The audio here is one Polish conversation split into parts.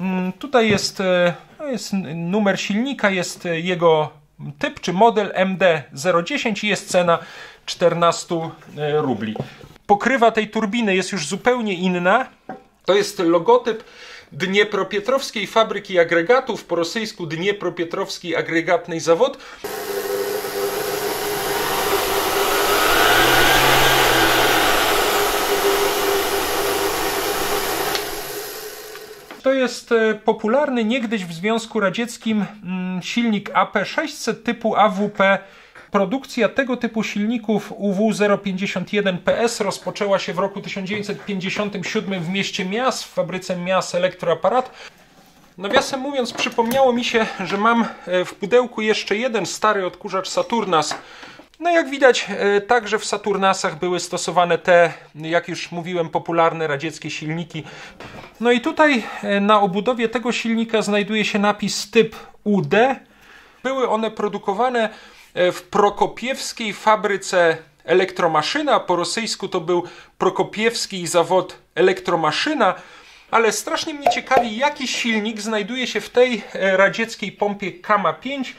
Mm, tutaj jest, e, no jest numer silnika, jest jego typ czy model MD010 i jest cena 14 rubli. Pokrywa tej turbiny jest już zupełnie inna. To jest logotyp Dniepropietrowskiej Fabryki Agregatów, po rosyjsku Dniepropietrowski Agregatny Zawod. To jest e, popularny niegdyś w Związku Radzieckim mm, silnik AP600 typu AWP Produkcja tego typu silników UW051 PS rozpoczęła się w roku 1957 w mieście Mias, w fabryce Mias Elektroaparat. Nawiasem mówiąc, przypomniało mi się, że mam e, w pudełku jeszcze jeden stary odkurzacz Saturnas. No jak widać, e, także w Saturnasach były stosowane te, jak już mówiłem, popularne radzieckie silniki. No i tutaj e, na obudowie tego silnika znajduje się napis typ UD. Były one produkowane E, w prokopiewskiej fabryce elektromaszyna, po rosyjsku to był prokopiewski zawod elektromaszyna, ale strasznie mnie ciekawi, jaki silnik znajduje się w tej radzieckiej pompie Kama 5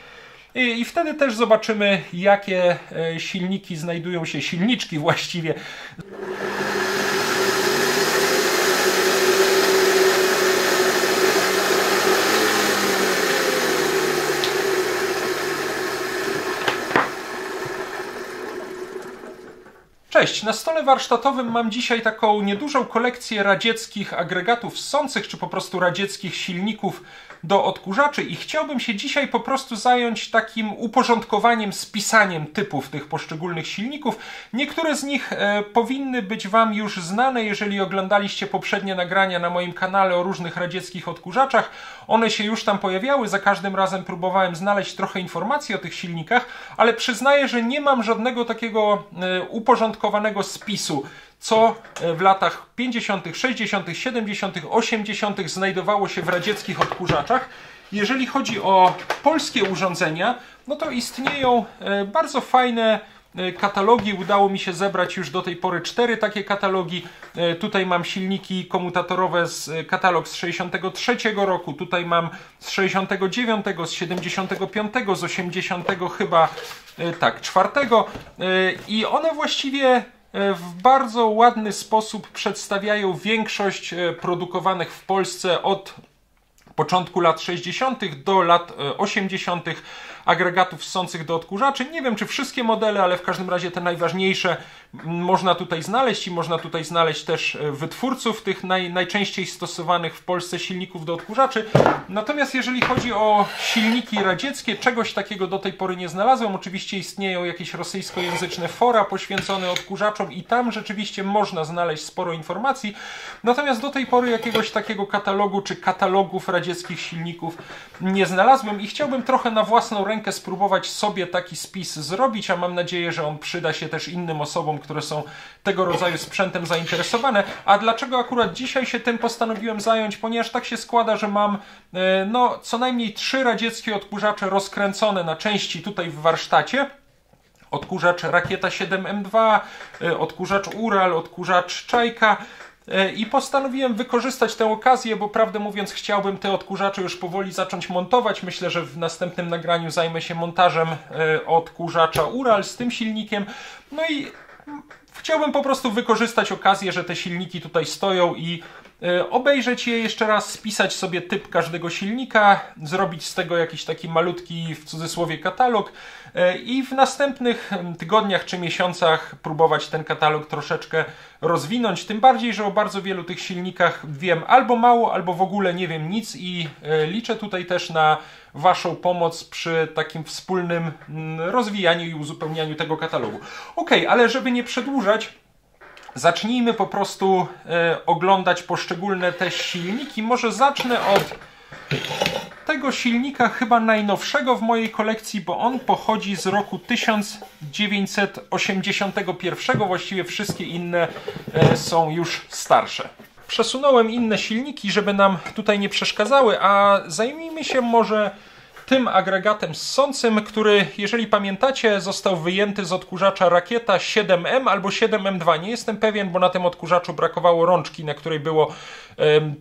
i, wtedy też zobaczymy, jakie e, silniki znajdują się, silniczki właściwie. Cześć, na stole warsztatowym mam dzisiaj taką niedużą kolekcję radzieckich agregatów ssących, czy po prostu radzieckich silników do odkurzaczy i chciałbym się dzisiaj po prostu zająć takim uporządkowaniem, spisaniem typów tych poszczególnych silników. Niektóre z nich e, powinny być Wam już znane, jeżeli oglądaliście poprzednie nagrania na moim kanale o różnych radzieckich odkurzaczach. One się już tam pojawiały, za każdym razem próbowałem znaleźć trochę informacji o tych silnikach, ale przyznaję, że nie mam żadnego takiego e, uporządkowanego spisu co e, w latach 50., 60., 70., 80. znajdowało się w radzieckich odkurzaczach. Jeżeli chodzi o polskie urządzenia, no to istnieją e, bardzo fajne katalogi. Udało mi się zebrać już do tej pory cztery takie katalogi. Tutaj mam silniki komutatorowe z katalog z 63 roku, tutaj mam z 69, z 75, z 80 chyba tak, czwartego i one właściwie E, w bardzo ładny sposób przedstawiają większość e, produkowanych w Polsce od początku lat 60. do lat 80 e, agregatów ssących do odkurzaczy. Nie wiem, czy wszystkie modele, ale w każdym razie te najważniejsze można tutaj znaleźć i można tutaj znaleźć też e, wytwórców tych naj, najczęściej stosowanych w Polsce silników do odkurzaczy. Natomiast jeżeli chodzi o silniki radzieckie, czegoś takiego do tej pory nie znalazłem. Oczywiście istnieją jakieś rosyjskojęzyczne fora poświęcone odkurzaczom i tam rzeczywiście można znaleźć sporo informacji. Natomiast do tej pory jakiegoś takiego katalogu czy katalogów radzieckich silników nie znalazłem i chciałbym trochę na własną rękę spróbować sobie taki spis zrobić, a mam nadzieję, że on przyda się też innym osobom, które są tego rodzaju sprzętem zainteresowane. A dlaczego akurat dzisiaj się tym postanowiłem zająć? Ponieważ tak się składa, że mam e, no, co najmniej trzy radzieckie odkurzacze rozkręcone na części tutaj w warsztacie odkurzacz Rakieta 7M2, e, odkurzacz Ural, odkurzacz Czajka. E, I postanowiłem wykorzystać tę okazję, bo prawdę mówiąc, chciałbym te odkurzacze już powoli zacząć montować. Myślę, że w następnym nagraniu zajmę się montażem odkurzacza Ural z tym silnikiem. No i Chciałbym po prostu wykorzystać okazję, że te silniki tutaj stoją i obejrzeć je jeszcze raz, spisać sobie typ każdego silnika, zrobić z tego jakiś taki malutki w cudzysłowie katalog e, i w następnych tygodniach czy miesiącach próbować ten katalog troszeczkę rozwinąć. Tym bardziej, że o bardzo wielu tych silnikach wiem albo mało, albo w ogóle nie wiem nic i e, liczę tutaj też na Waszą pomoc przy takim wspólnym rozwijaniu i uzupełnianiu tego katalogu. Ok, ale żeby nie przedłużać, zacznijmy po prostu e, oglądać poszczególne te silniki. Może zacznę od tego silnika chyba najnowszego w mojej kolekcji, bo on pochodzi z roku 1981. Właściwie wszystkie inne e, są już starsze. Przesunąłem inne silniki, żeby nam tutaj nie przeszkadzały, a zajmijmy się może tym agregatem ssącym, który, jeżeli pamiętacie, został wyjęty z odkurzacza Rakieta 7M albo 7M2. Nie jestem pewien, bo na tym odkurzaczu brakowało rączki, na której było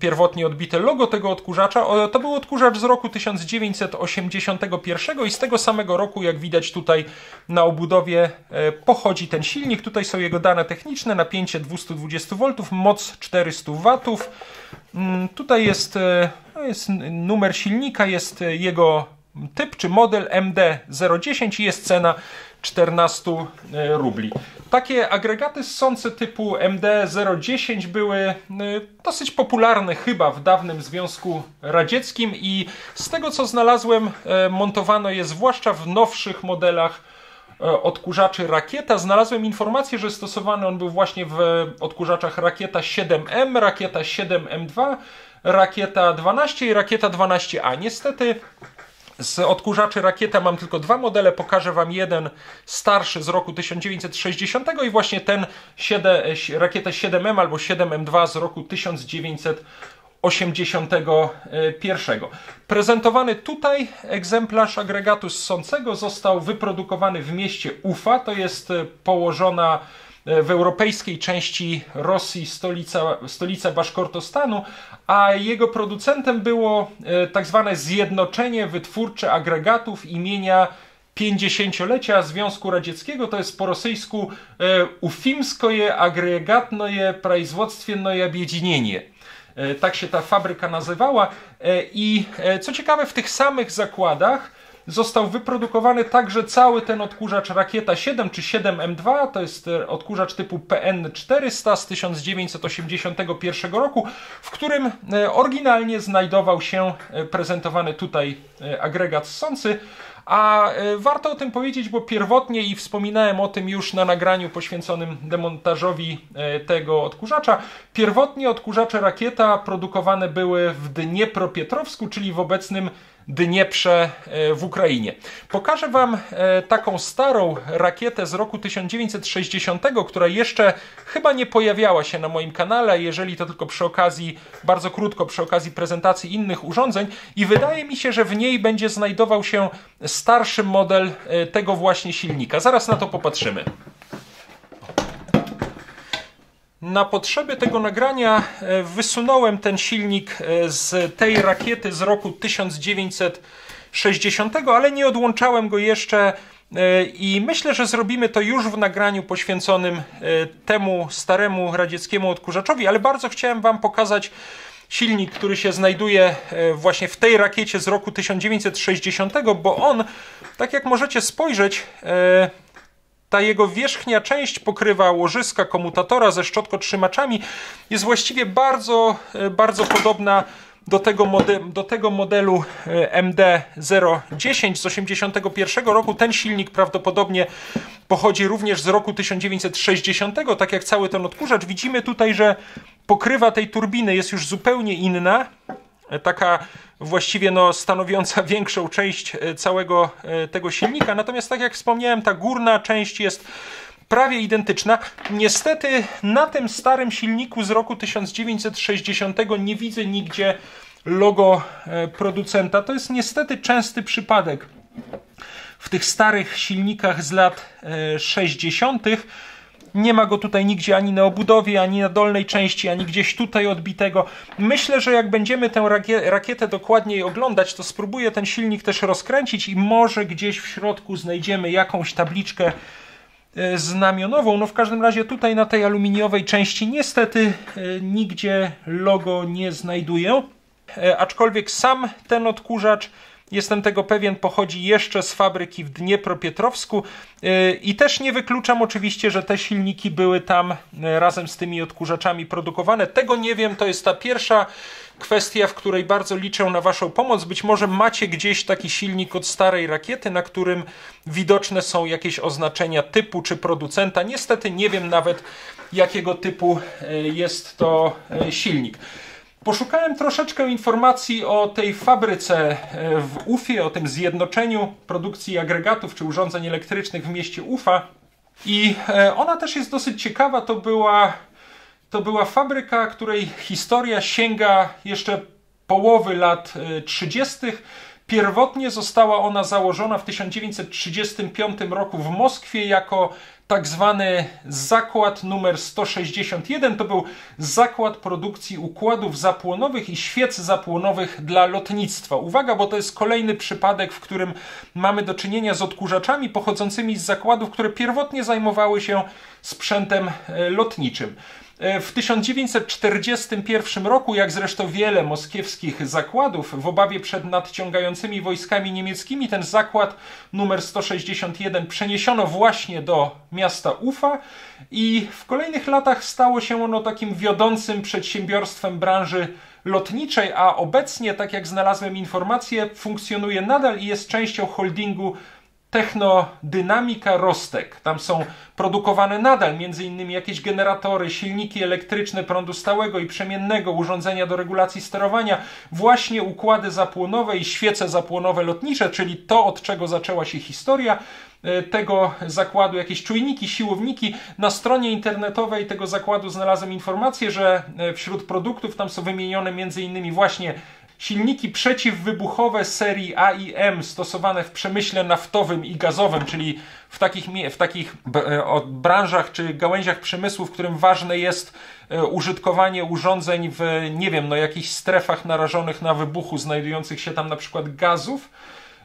pierwotnie odbite logo tego odkurzacza. To był odkurzacz z roku 1981 i z tego samego roku, jak widać tutaj na obudowie, e, pochodzi ten silnik. Tutaj są jego dane techniczne, napięcie 220 V, moc 400 W. Mm, tutaj jest, e, no jest numer silnika, jest jego typ czy model MD010 i jest cena 14 e, rubli. Takie agregaty ssące typu MD010 były e, dosyć popularne chyba w dawnym Związku Radzieckim i z tego co znalazłem e, montowano je zwłaszcza w nowszych modelach odkurzaczy Rakieta. Znalazłem informację, że stosowany on był właśnie w odkurzaczach Rakieta 7M, Rakieta 7M2, Rakieta 12 i Rakieta 12A. Niestety z odkurzaczy Rakieta mam tylko dwa modele. Pokażę Wam jeden starszy z roku 1960 i właśnie ten 7, Rakietę 7M albo 7M2 z roku 1981. Prezentowany tutaj egzemplarz agregatu ssącego został wyprodukowany w mieście Ufa. To jest położona E, w europejskiej części Rosji stolica, stolica Baszkortostanu, a jego producentem było e, tak zwane Zjednoczenie Wytwórcze Agregatów imienia 50-lecia Związku Radzieckiego, to jest po rosyjsku e, Ufimskoje Agregatnoje Prajzwodstwiennoje Objedinienie. Tak się ta fabryka nazywała i co ciekawe w tych samych zakładach został wyprodukowany także cały ten odkurzacz Rakieta 7 czy 7M2, to jest e, odkurzacz typu PN400 z 1981 roku, w którym e, oryginalnie znajdował się e, prezentowany tutaj agregat ssący, a warto o tym powiedzieć, bo pierwotnie i wspominałem o tym już na nagraniu poświęconym demontażowi tego odkurzacza. Pierwotnie odkurzacze rakieta produkowane były w Dniepropietrowsku, czyli w obecnym Dnieprze e, w Ukrainie. Pokażę Wam e, taką starą rakietę z roku 1960, która jeszcze chyba nie pojawiała się na moim kanale, jeżeli to tylko przy okazji, bardzo krótko przy okazji prezentacji innych urządzeń i wydaje mi się, że w niej będzie znajdował się starszy model e, tego właśnie silnika. Zaraz na to popatrzymy. Na potrzeby tego nagrania e, wysunąłem ten silnik e, z tej rakiety z roku 1960, ale nie odłączałem go jeszcze e, i myślę, że zrobimy to już w nagraniu poświęconym temu staremu radzieckiemu odkurzaczowi, ale bardzo chciałem Wam pokazać silnik, który się znajduje właśnie w tej rakiecie z roku 1960, bo on, tak jak możecie spojrzeć, ta jego wierzchnia część pokrywa łożyska komutatora ze szczotkotrzymaczami. Jest właściwie bardzo, e, bardzo podobna do tego, do tego modelu e, MD-010 z 1981 roku. Ten silnik prawdopodobnie pochodzi również z roku 1960, tak jak cały ten odkurzacz. Widzimy tutaj, że pokrywa tej turbiny jest już zupełnie inna. E, taka właściwie no, stanowiąca większą część e, całego e, tego silnika. Natomiast tak jak wspomniałem, ta górna część jest prawie identyczna. Niestety na tym starym silniku z roku 1960 nie widzę nigdzie logo producenta. To jest niestety częsty przypadek w tych starych silnikach z lat 60 nie ma go tutaj nigdzie ani na obudowie, ani na dolnej części, ani gdzieś tutaj odbitego. Myślę, że jak będziemy tę rakietę dokładniej oglądać, to spróbuję ten silnik też rozkręcić i może gdzieś w środku znajdziemy jakąś tabliczkę e, znamionową. No w każdym razie tutaj na tej aluminiowej części niestety e, nigdzie logo nie znajduję. E, aczkolwiek sam ten odkurzacz jestem tego pewien, pochodzi jeszcze z fabryki w Dniepropietrowsku yy, i też nie wykluczam oczywiście, że te silniki były tam yy, razem z tymi odkurzaczami produkowane. Tego nie wiem, to jest ta pierwsza kwestia, w której bardzo liczę na Waszą pomoc. Być może macie gdzieś taki silnik od starej rakiety, na którym widoczne są jakieś oznaczenia typu czy producenta. Niestety nie wiem nawet, jakiego typu yy, jest to silnik. Poszukałem troszeczkę informacji o tej fabryce e, w Ufie, o tym zjednoczeniu produkcji agregatów czy urządzeń elektrycznych w mieście Ufa. I e, ona też jest dosyć ciekawa. To była, to była fabryka, której historia sięga jeszcze połowy lat 30. E, Pierwotnie została ona założona w 1935 roku w Moskwie jako tak zwany zakład numer 161. To był zakład produkcji układów zapłonowych i świec zapłonowych dla lotnictwa. Uwaga, bo to jest kolejny przypadek, w którym mamy do czynienia z odkurzaczami pochodzącymi z zakładów, które pierwotnie zajmowały się sprzętem e, lotniczym. E, w 1941 roku, jak zresztą wiele moskiewskich zakładów, w obawie przed nadciągającymi wojskami niemieckimi, ten zakład numer 161 przeniesiono właśnie do miasta Ufa i w kolejnych latach stało się ono takim wiodącym przedsiębiorstwem branży lotniczej, a obecnie, tak jak znalazłem informację, funkcjonuje nadal i jest częścią holdingu Technodynamika Rostek. Tam są produkowane nadal m.in. jakieś generatory, silniki elektryczne prądu stałego i przemiennego, urządzenia do regulacji sterowania, właśnie układy zapłonowe i świece zapłonowe lotnicze, czyli to, od czego zaczęła się historia e, tego zakładu, jakieś czujniki, siłowniki. Na stronie internetowej tego zakładu znalazłem informację, że e, wśród produktów tam są wymienione m.in. właśnie silniki przeciwwybuchowe serii A i M stosowane w przemyśle naftowym i gazowym, czyli w takich, w takich e, branżach czy gałęziach przemysłu, w którym ważne jest e, użytkowanie urządzeń w, nie wiem, no jakichś strefach narażonych na wybuchu, znajdujących się tam na przykład gazów.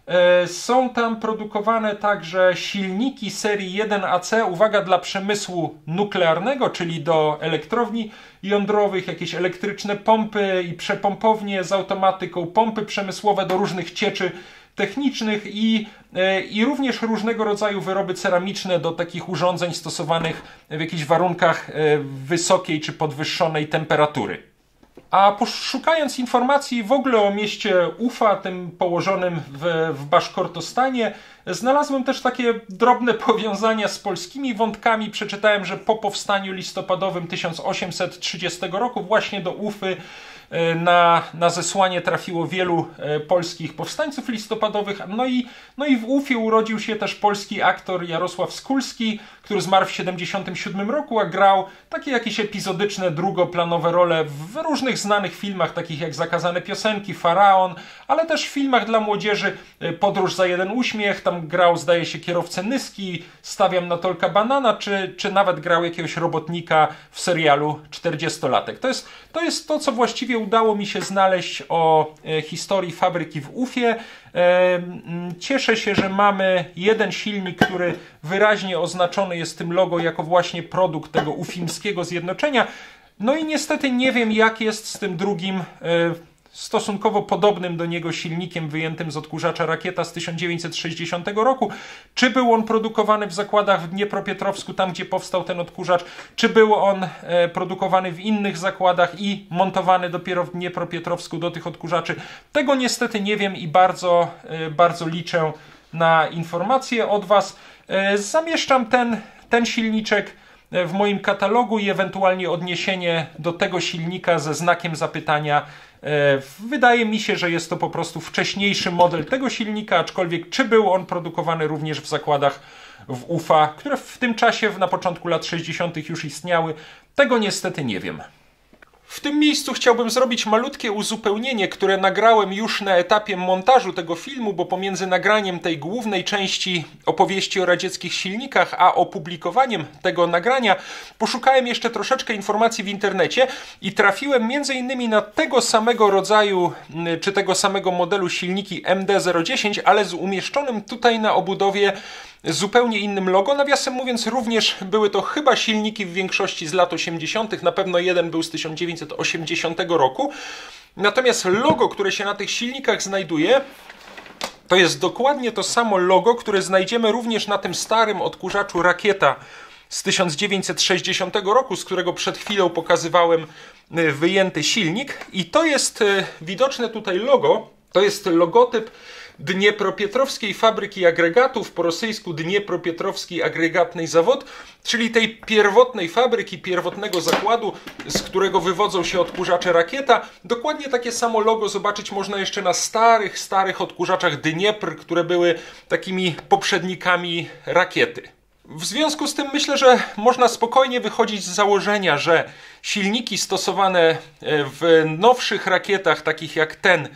E, są tam produkowane także silniki serii 1AC, uwaga, dla przemysłu nuklearnego, czyli do elektrowni jądrowych, jakieś elektryczne pompy i przepompownie z automatyką, pompy przemysłowe do różnych cieczy technicznych i, e, i również różnego rodzaju wyroby ceramiczne do takich urządzeń stosowanych w jakichś warunkach e, wysokiej czy podwyższonej temperatury. A poszukając informacji w ogóle o mieście Ufa, tym położonym w, w Baszkortostanie, znalazłem też takie drobne powiązania z polskimi wątkami. Przeczytałem, że po powstaniu listopadowym 1830 roku właśnie do Ufy E, na, na zesłanie trafiło wielu e, polskich powstańców listopadowych. No i, no i w Ufie urodził się też polski aktor Jarosław Skulski, który zmarł w 1977 roku, a grał takie jakieś epizodyczne, drugoplanowe role w różnych znanych filmach, takich jak Zakazane Piosenki, Faraon, ale też w filmach dla młodzieży e, Podróż za jeden uśmiech, tam grał zdaje się kierowcę Nyski, Stawiam na Tolka Banana, czy, czy nawet grał jakiegoś robotnika w serialu 40-latek. To jest, to jest to, co właściwie udało mi się znaleźć o e, historii fabryki w Ufie. Cieszę się, że mamy jeden silnik, który wyraźnie oznaczony jest tym logo jako właśnie produkt tego ufimskiego zjednoczenia. No i niestety nie wiem, jak jest z tym drugim e, stosunkowo podobnym do niego silnikiem wyjętym z odkurzacza rakieta z 1960 roku. Czy był on produkowany w zakładach w Dniepropietrowsku, tam gdzie powstał ten odkurzacz, czy był on e, produkowany w innych zakładach i montowany dopiero w Dniepropietrowsku do tych odkurzaczy? Tego niestety nie wiem i bardzo, e, bardzo liczę na informacje od Was. E, zamieszczam ten, ten silniczek w moim katalogu i ewentualnie odniesienie do tego silnika ze znakiem zapytania E, wydaje mi się, że jest to po prostu wcześniejszy model tego silnika, aczkolwiek czy był on produkowany również w zakładach w UFA, które w tym czasie, na początku lat 60. już istniały, tego niestety nie wiem. W tym miejscu chciałbym zrobić malutkie uzupełnienie, które nagrałem już na etapie montażu tego filmu, bo pomiędzy nagraniem tej głównej części opowieści o radzieckich silnikach, a opublikowaniem tego nagrania poszukałem jeszcze troszeczkę informacji w internecie i trafiłem m.in. na tego samego rodzaju, czy tego samego modelu silniki MD-010, ale z umieszczonym tutaj na obudowie zupełnie innym logo. Nawiasem mówiąc, również były to chyba silniki w większości z lat 80., na pewno jeden był z 1980 roku. Natomiast logo, które się na tych silnikach znajduje, to jest dokładnie to samo logo, które znajdziemy również na tym starym odkurzaczu Rakieta z 1960 roku, z którego przed chwilą pokazywałem e, wyjęty silnik. I to jest e, widoczne tutaj logo, to jest logotyp Dniepropietrowskiej Fabryki Agregatów, po rosyjsku Dniepropietrowski Agregatny Zawód, czyli tej pierwotnej fabryki, pierwotnego zakładu, z którego wywodzą się odkurzacze rakieta. Dokładnie takie samo logo zobaczyć można jeszcze na starych, starych odkurzaczach Dniepr, które były takimi poprzednikami rakiety. W związku z tym myślę, że można spokojnie wychodzić z założenia, że silniki stosowane w nowszych rakietach, takich jak ten,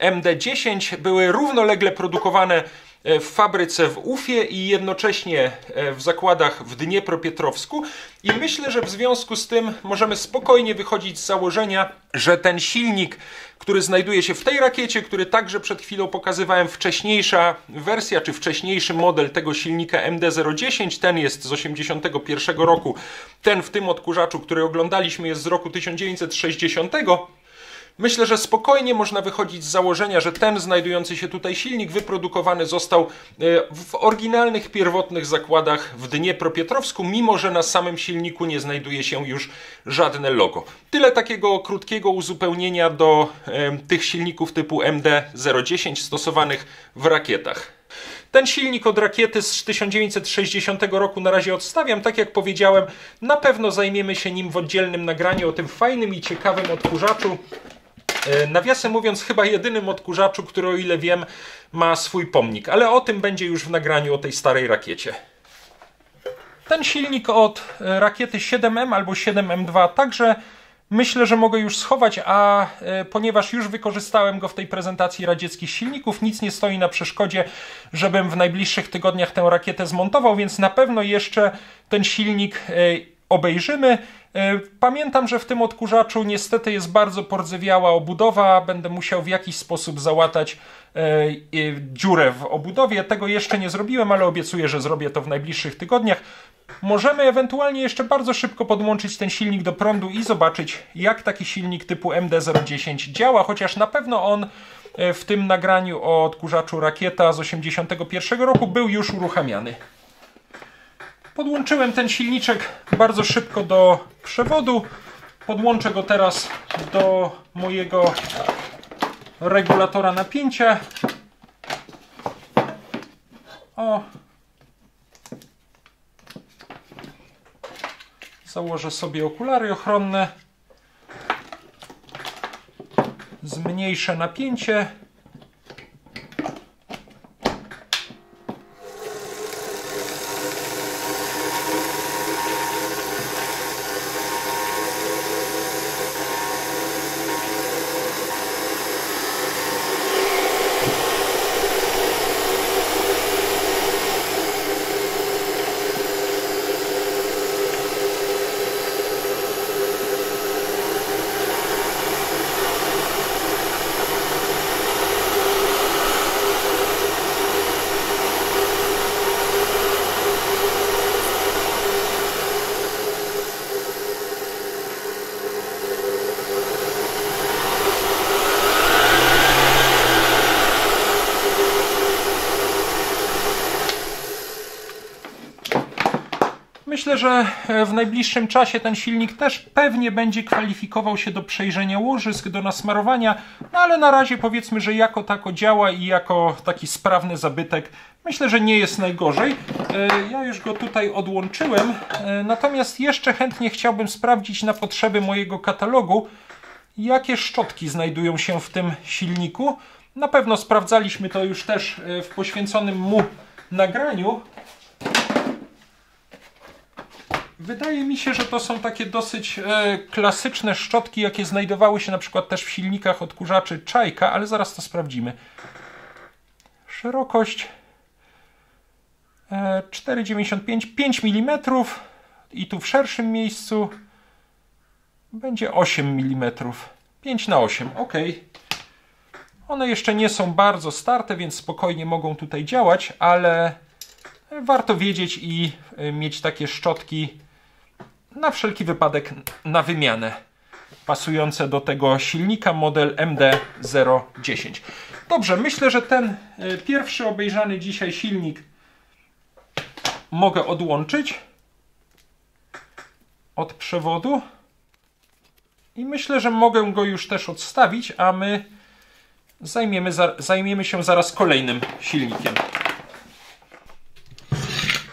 MD10 były równolegle produkowane E, w fabryce w Ufie i jednocześnie e, w zakładach w Dniepropietrowsku. I myślę, że w związku z tym możemy spokojnie wychodzić z założenia, że ten silnik, który znajduje się w tej rakiecie, który także przed chwilą pokazywałem, wcześniejsza wersja czy wcześniejszy model tego silnika MD-010, ten jest z 81 roku, ten w tym odkurzaczu, który oglądaliśmy jest z roku 1960, Myślę, że spokojnie można wychodzić z założenia, że ten znajdujący się tutaj silnik wyprodukowany został e, w oryginalnych, pierwotnych zakładach w Dniepropietrowsku, mimo że na samym silniku nie znajduje się już żadne logo. Tyle takiego krótkiego uzupełnienia do tych silników typu MD-010 stosowanych w rakietach. Ten silnik od rakiety z 1960 roku na razie odstawiam. Tak jak powiedziałem, na pewno zajmiemy się nim w oddzielnym nagraniu o tym fajnym i ciekawym odkurzaczu. E, nawiasem mówiąc, chyba jedynym odkurzaczu, który o ile wiem, ma swój pomnik, ale o tym będzie już w nagraniu o tej starej rakiecie. Ten silnik od e, rakiety 7M albo 7M2 także myślę, że mogę już schować, a e, ponieważ już wykorzystałem go w tej prezentacji radzieckich silników, nic nie stoi na przeszkodzie, żebym w najbliższych tygodniach tę rakietę zmontował, więc na pewno jeszcze ten silnik obejrzymy. E, pamiętam, że w tym odkurzaczu niestety jest bardzo pordzewiała obudowa. Będę musiał w jakiś sposób załatać e, dziurę w obudowie. Tego jeszcze nie zrobiłem, ale obiecuję, że zrobię to w najbliższych tygodniach. Możemy ewentualnie jeszcze bardzo szybko podłączyć ten silnik do prądu i zobaczyć, jak taki silnik typu MD-010 działa, chociaż na pewno on e, w tym nagraniu o odkurzaczu Rakieta z 1981 roku był już uruchamiany. Podłączyłem ten silniczek bardzo szybko do przewodu. Podłączę go teraz do mojego regulatora napięcia. O. Założę sobie okulary ochronne. Zmniejszę napięcie. Myślę, że e, w najbliższym czasie ten silnik też pewnie będzie kwalifikował się do przejrzenia łożysk, do nasmarowania, no ale na razie powiedzmy, że jako tako działa i jako taki sprawny zabytek myślę, że nie jest najgorzej. E, ja już go tutaj odłączyłem, e, natomiast jeszcze chętnie chciałbym sprawdzić na potrzeby mojego katalogu, jakie szczotki znajdują się w tym silniku. Na pewno sprawdzaliśmy to już też w poświęconym mu nagraniu, Wydaje mi się, że to są takie dosyć e, klasyczne szczotki, jakie znajdowały się na przykład też w silnikach odkurzaczy Czajka, ale zaraz to sprawdzimy. Szerokość e, 4,95, 5 mm i tu w szerszym miejscu będzie 8 mm. 5 na 8, ok. One jeszcze nie są bardzo starte, więc spokojnie mogą tutaj działać, ale warto wiedzieć i e, mieć takie szczotki na wszelki wypadek na wymianę pasujące do tego silnika model MD-010. Dobrze, myślę, że ten e, pierwszy obejrzany dzisiaj silnik mogę odłączyć od przewodu i myślę, że mogę go już też odstawić, a my zajmiemy, zajmiemy się zaraz kolejnym silnikiem.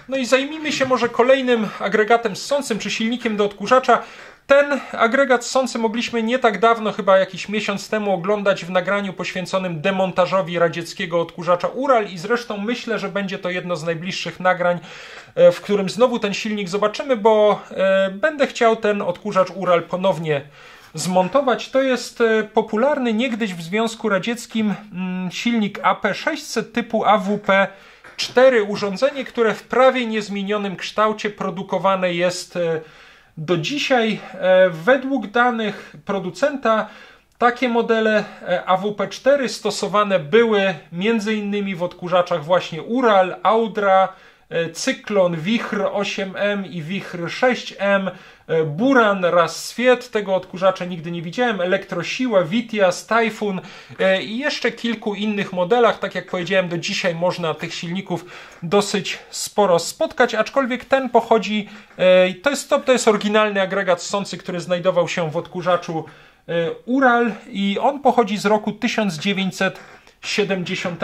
No i zajmijmy się może kolejnym agregatem ssącym, czy silnikiem do odkurzacza. Ten agregat ssący mogliśmy nie tak dawno, chyba jakiś miesiąc temu, oglądać w nagraniu poświęconym demontażowi radzieckiego odkurzacza Ural i zresztą myślę, że będzie to jedno z najbliższych nagrań, e, w którym znowu ten silnik zobaczymy, bo e, będę chciał ten odkurzacz Ural ponownie zmontować. To jest popularny niegdyś w Związku Radzieckim mm, silnik AP600 typu AWP 4 urządzenie, które w prawie niezmienionym kształcie produkowane jest do dzisiaj. Według danych producenta takie modele e, AWP4 stosowane były m.in. w odkurzaczach właśnie Ural, Audra, e, Cyklon, Wichr 8M i Wichr 6M, e, Buran, raz Swiet, tego odkurzacza nigdy nie widziałem, Elektrosiła, Vitias, Typhoon i jeszcze kilku innych modelach. Tak jak powiedziałem, do dzisiaj można tych silników dosyć sporo spotkać, aczkolwiek ten pochodzi, to jest, to, to jest oryginalny agregat ssący, który znajdował się w odkurzaczu E, Ural i on pochodzi z roku 1978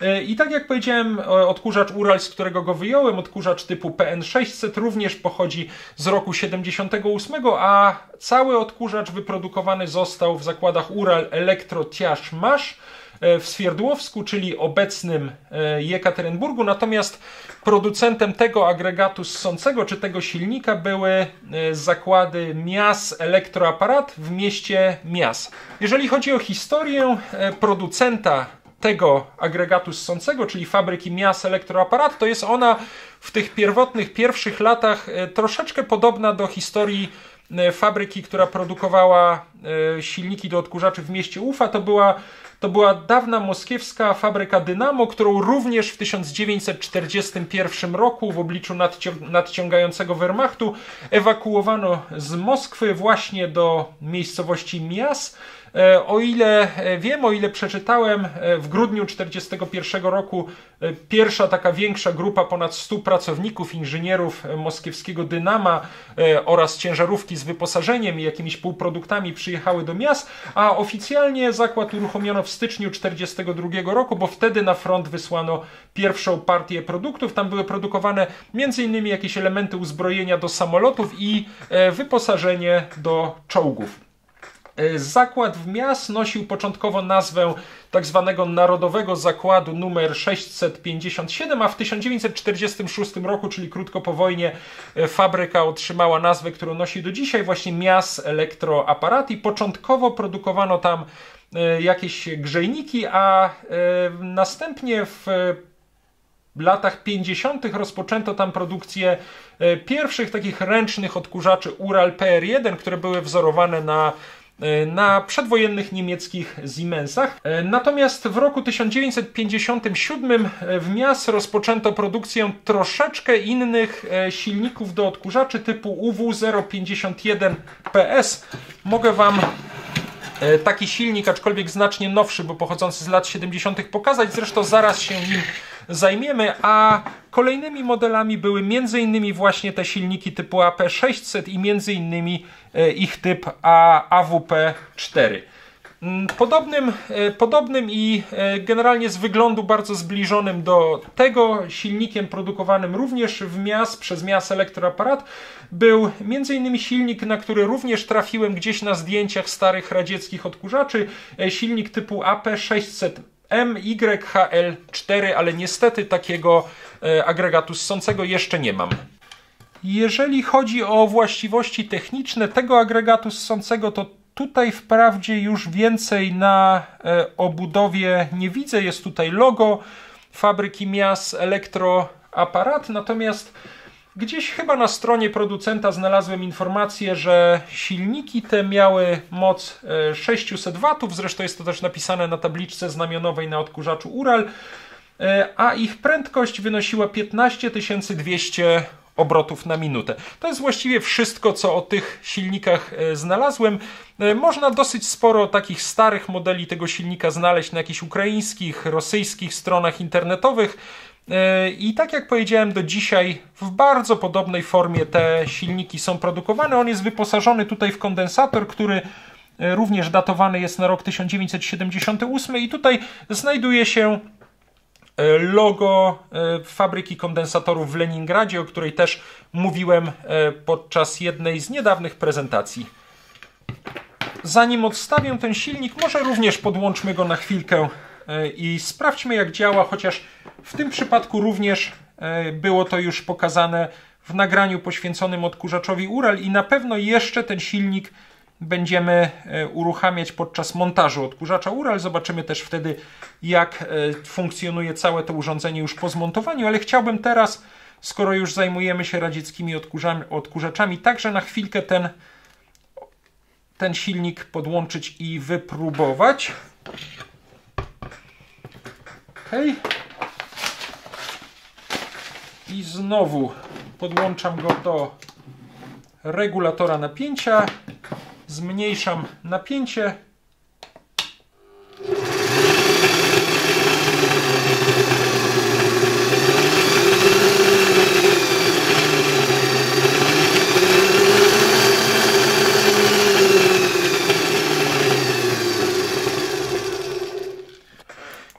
e, i tak jak powiedziałem, e, odkurzacz Ural, z którego go wyjąłem, odkurzacz typu PN600 również pochodzi z roku 78, a cały odkurzacz wyprodukowany został w zakładach Ural Elektro Tiaż Masz w Swierdłowsku, czyli obecnym e, Jekaterynburgu, natomiast producentem tego agregatu ssącego, czy tego silnika były e, zakłady Mias Elektroaparat w mieście Mias. Jeżeli chodzi o historię producenta tego agregatu ssącego, czyli fabryki Mias Elektroaparat, to jest ona w tych pierwotnych, pierwszych latach troszeczkę podobna do historii fabryki, która produkowała silniki do odkurzaczy w mieście Ufa. To była to była dawna moskiewska fabryka Dynamo, którą również w 1941 roku w obliczu nadciągającego Wehrmachtu ewakuowano z Moskwy właśnie do miejscowości Mias. E, o ile e, wiem, o ile przeczytałem, e, w grudniu 1941 roku pierwsza taka większa grupa ponad 100 pracowników, inżynierów moskiewskiego Dynama oraz ciężarówki z wyposażeniem i jakimiś półproduktami przyjechały do miast, a oficjalnie zakład uruchomiono w styczniu 1942 roku, bo wtedy na front wysłano pierwszą partię produktów. Tam były produkowane m.in. jakieś elementy uzbrojenia do samolotów i wyposażenie do czołgów. E, zakład w Mias nosił początkowo nazwę tak zwanego Narodowego Zakładu numer 657, a w 1946 roku, czyli krótko po wojnie, e, fabryka otrzymała nazwę, którą nosi do dzisiaj, właśnie Mias Elektroaparat i początkowo produkowano tam e, jakieś grzejniki, a następnie w latach 50. rozpoczęto tam produkcję pierwszych takich ręcznych odkurzaczy Ural PR1, które były wzorowane na na przedwojennych niemieckich Siemensach. E, natomiast w roku 1957 e, w Mias rozpoczęto produkcję troszeczkę innych silników do odkurzaczy typu UW051 PS. Mogę Wam taki silnik, aczkolwiek znacznie nowszy, bo pochodzący z lat 70. pokazać. Zresztą zaraz się nim zajmiemy, a kolejnymi modelami były m.in. właśnie te silniki typu AP600 i m.in. E, ich typ AWP4. Mm, podobnym, e, podobnym i e, generalnie z wyglądu bardzo zbliżonym do tego silnikiem produkowanym również w MIAS przez MIAS Elektroaparat był m.in. silnik, na który również trafiłem gdzieś na zdjęciach starych radzieckich odkurzaczy, silnik typu AP600 MYHL4, ale niestety takiego e, agregatu ssącego jeszcze nie mam. Jeżeli chodzi o właściwości techniczne tego agregatu ssącego, to tutaj wprawdzie już więcej na e, obudowie nie widzę. Jest tutaj logo fabryki Mias Elektroaparat, natomiast Gdzieś chyba na stronie producenta znalazłem informację, że silniki te miały moc 600 e, W, zresztą jest to też napisane na tabliczce znamionowej na odkurzaczu Ural, e, a ich prędkość wynosiła 15 200 obrotów na minutę. To jest właściwie wszystko, co o tych silnikach e, znalazłem. Można dosyć sporo takich starych modeli tego silnika znaleźć na jakichś ukraińskich, rosyjskich stronach internetowych. E, I tak jak powiedziałem, do dzisiaj w bardzo podobnej formie te silniki są produkowane. On jest wyposażony tutaj w kondensator, który e, również datowany jest na rok 1978 i tutaj znajduje się e, logo fabryki kondensatorów w Leningradzie, o której też mówiłem podczas jednej z niedawnych prezentacji. Zanim odstawię ten silnik, może również podłączmy go na chwilkę i sprawdźmy jak działa, chociaż w tym przypadku również e, było to już pokazane w nagraniu poświęconym odkurzaczowi Ural i na pewno jeszcze ten silnik będziemy e, uruchamiać podczas montażu odkurzacza Ural. Zobaczymy też wtedy, jak e, funkcjonuje całe to urządzenie już po zmontowaniu, ale chciałbym teraz, skoro już zajmujemy się radzieckimi odkurzaczami, także na chwilkę ten, ten silnik podłączyć i wypróbować. OK. I znowu podłączam go do regulatora napięcia zmniejszam napięcie.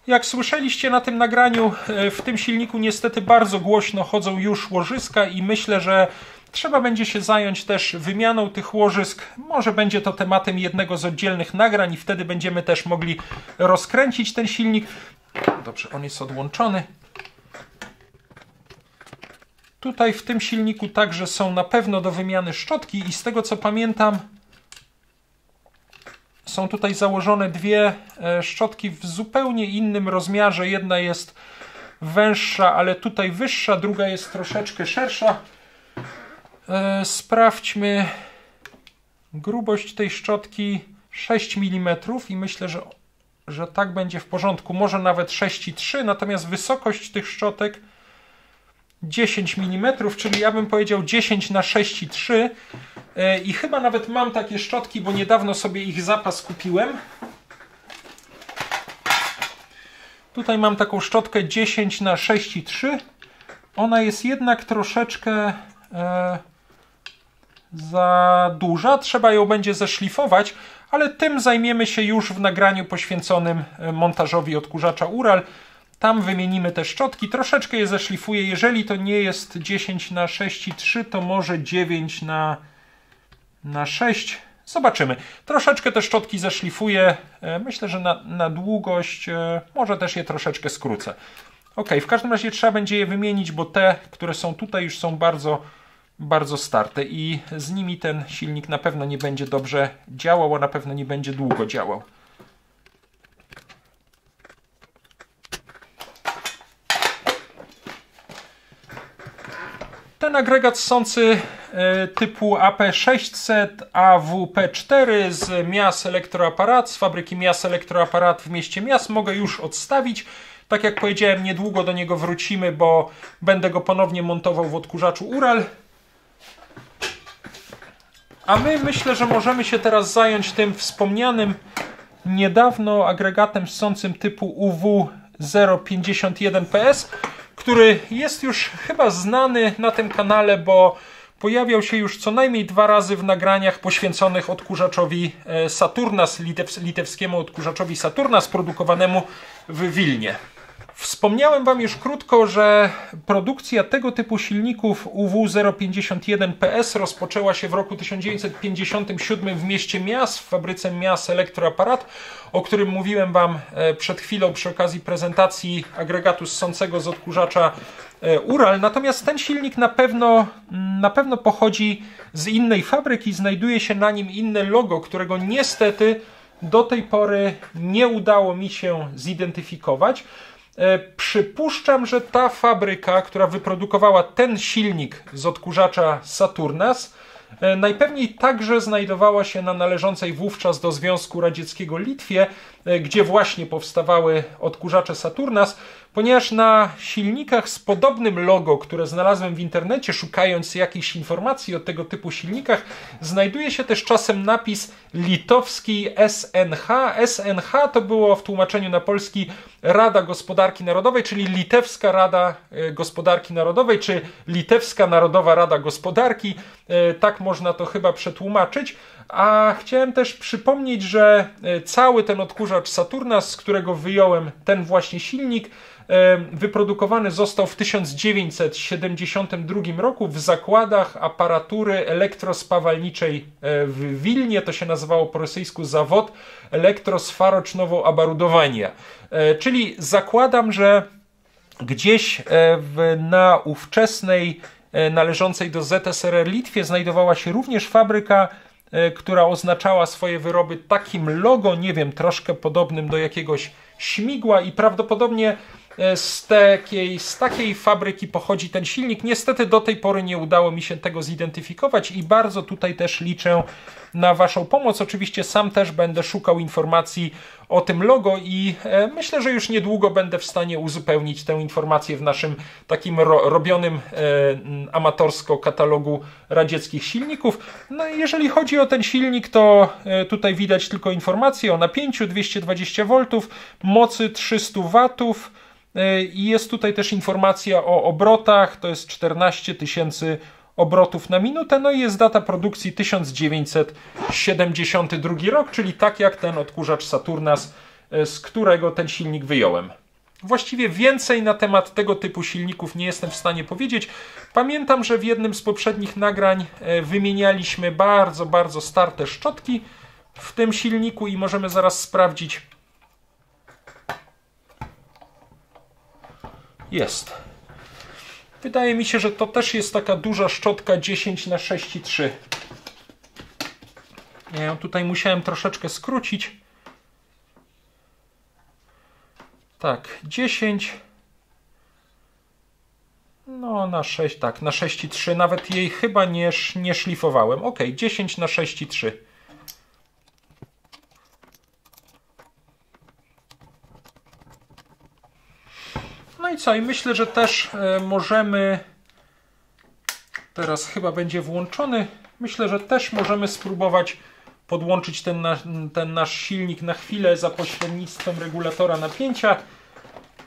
Jak słyszeliście na tym nagraniu, e, w tym silniku niestety bardzo głośno chodzą już łożyska i myślę, że Trzeba będzie się zająć też wymianą tych łożysk. Może będzie to tematem jednego z oddzielnych nagrań i wtedy będziemy też mogli rozkręcić ten silnik. Dobrze, on jest odłączony. Tutaj w tym silniku także są na pewno do wymiany szczotki i z tego co pamiętam są tutaj założone dwie e, szczotki w zupełnie innym rozmiarze. Jedna jest węższa, ale tutaj wyższa, druga jest troszeczkę szersza. E, sprawdźmy grubość tej szczotki 6 mm i myślę, że, że tak będzie w porządku. Może nawet 6,3, natomiast wysokość tych szczotek 10 mm, czyli ja bym powiedział 10 na 6,3 e, i chyba nawet mam takie szczotki, bo niedawno sobie ich zapas kupiłem. Tutaj mam taką szczotkę 10 na 6,3 ona jest jednak troszeczkę e, za duża, trzeba ją będzie zeszlifować, ale tym zajmiemy się już w nagraniu poświęconym e, montażowi odkurzacza Ural. Tam wymienimy te szczotki, troszeczkę je zeszlifuję. Jeżeli to nie jest 10 na 6,3, to może 9 na, na 6. Zobaczymy. Troszeczkę te szczotki zeszlifuję. E, myślę, że na, na długość e, może też je troszeczkę skrócę. Ok, w każdym razie trzeba będzie je wymienić, bo te, które są tutaj już są bardzo bardzo starte i z nimi ten silnik na pewno nie będzie dobrze działał, a na pewno nie będzie długo działał. Ten agregat sący e, typu AP600 AWP4 z Mias Elektroaparat, z fabryki Mias Elektroaparat w mieście Mias mogę już odstawić. Tak jak powiedziałem, niedługo do niego wrócimy, bo będę go ponownie montował w odkurzaczu Ural. A my myślę, że możemy się teraz zająć tym wspomnianym niedawno agregatem ssącym typu UW051PS, który jest już chyba znany na tym kanale, bo pojawiał się już co najmniej dwa razy w nagraniach poświęconych odkurzaczowi e, Saturnas, litewskiemu odkurzaczowi Saturnas produkowanemu w Wilnie. Wspomniałem Wam już krótko, że produkcja tego typu silników UW051PS rozpoczęła się w roku 1957 w mieście Mias, w fabryce Mias Elektroaparat, o którym mówiłem Wam e, przed chwilą przy okazji prezentacji agregatu ssącego z odkurzacza e, Ural. Natomiast ten silnik na pewno, na pewno pochodzi z innej fabryki, znajduje się na nim inne logo, którego niestety do tej pory nie udało mi się zidentyfikować. E, przypuszczam, że ta fabryka, która wyprodukowała ten silnik z odkurzacza Saturnas, e, najpewniej także znajdowała się na należącej wówczas do Związku Radzieckiego Litwie, e, gdzie właśnie powstawały odkurzacze Saturnas, ponieważ na silnikach z podobnym logo, które znalazłem w internecie, szukając jakichś informacji o tego typu silnikach, znajduje się też czasem napis litowski SNH. SNH to było w tłumaczeniu na polski Rada Gospodarki Narodowej, czyli Litewska Rada e, Gospodarki Narodowej, czy Litewska Narodowa Rada Gospodarki. E, tak można to chyba przetłumaczyć. A chciałem też przypomnieć, że e, cały ten odkurzacz Saturna, z którego wyjąłem ten właśnie silnik, wyprodukowany został w 1972 roku w zakładach aparatury elektrospawalniczej w Wilnie. To się nazywało po rosyjsku Zawod Elektrosfarocznową Obarudowania. E, czyli zakładam, że gdzieś w, na ówczesnej należącej do ZSRR Litwie znajdowała się również fabryka, która oznaczała swoje wyroby takim logo, nie wiem, troszkę podobnym do jakiegoś śmigła i prawdopodobnie E, z takiej, z takiej fabryki pochodzi ten silnik. Niestety do tej pory nie udało mi się tego zidentyfikować i bardzo tutaj też liczę na Waszą pomoc. Oczywiście sam też będę szukał informacji o tym logo i e, myślę, że już niedługo będę w stanie uzupełnić tę informację w naszym takim ro robionym e, amatorsko katalogu radzieckich silników. No jeżeli chodzi o ten silnik, to e, tutaj widać tylko informację o napięciu 220 V, mocy 300 W, i jest tutaj też informacja o obrotach, to jest 14 tysięcy obrotów na minutę, no i jest data produkcji 1972 rok, czyli tak jak ten odkurzacz Saturnas, e, z którego ten silnik wyjąłem. Właściwie więcej na temat tego typu silników nie jestem w stanie powiedzieć. Pamiętam, że w jednym z poprzednich nagrań e, wymienialiśmy bardzo, bardzo starte szczotki w tym silniku i możemy zaraz sprawdzić, Jest. Wydaje mi się, że to też jest taka duża szczotka 10 na 6,3. Ja ją tutaj musiałem troszeczkę skrócić. Tak, 10. No, na 6, tak, na 6,3. Nawet jej chyba nie, nie szlifowałem. Ok, 10 na 6,3. No i co? I myślę, że też e, możemy. Teraz chyba będzie włączony. Myślę, że też możemy spróbować podłączyć ten, na, ten nasz silnik na chwilę za pośrednictwem regulatora napięcia.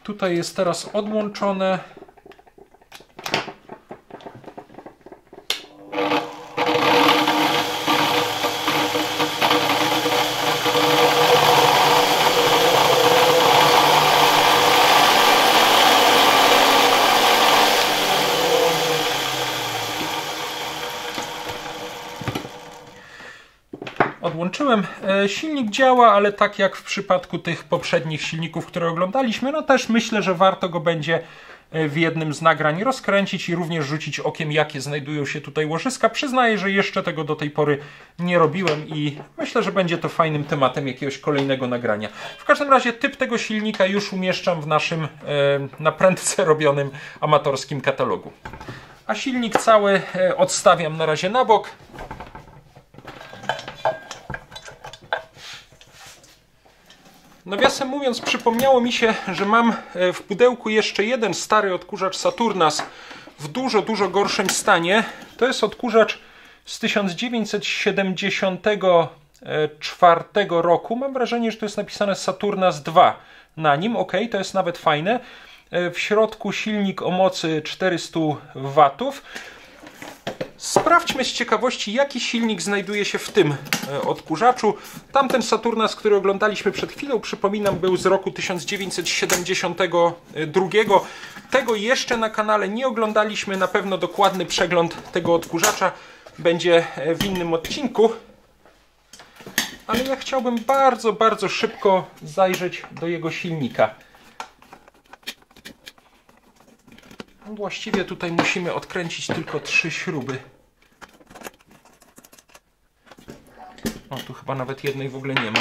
Tutaj jest teraz odłączone. podłączyłem. E, silnik działa, ale tak jak w przypadku tych poprzednich silników, które oglądaliśmy, no też myślę, że warto go będzie e, w jednym z nagrań rozkręcić i również rzucić okiem, jakie znajdują się tutaj łożyska. Przyznaję, że jeszcze tego do tej pory nie robiłem i myślę, że będzie to fajnym tematem jakiegoś kolejnego nagrania. W każdym razie typ tego silnika już umieszczam w naszym e, na prędce robionym amatorskim katalogu. A silnik cały odstawiam na razie na bok. Nawiasem mówiąc, przypomniało mi się, że mam e, w pudełku jeszcze jeden stary odkurzacz Saturnas w dużo, dużo gorszym stanie. To jest odkurzacz z 1974 roku. Mam wrażenie, że to jest napisane Saturnas 2 na nim. Ok, to jest nawet fajne. E, w środku silnik o mocy 400 W. Sprawdźmy z ciekawości, jaki silnik znajduje się w tym e, odkurzaczu. Tamten Saturnas, który oglądaliśmy przed chwilą, przypominam, był z roku 1972. Tego jeszcze na kanale nie oglądaliśmy. Na pewno dokładny przegląd tego odkurzacza będzie e, w innym odcinku. Ale ja chciałbym bardzo, bardzo szybko zajrzeć do jego silnika. Właściwie tutaj musimy odkręcić tylko trzy śruby. O, tu chyba nawet jednej w ogóle nie ma.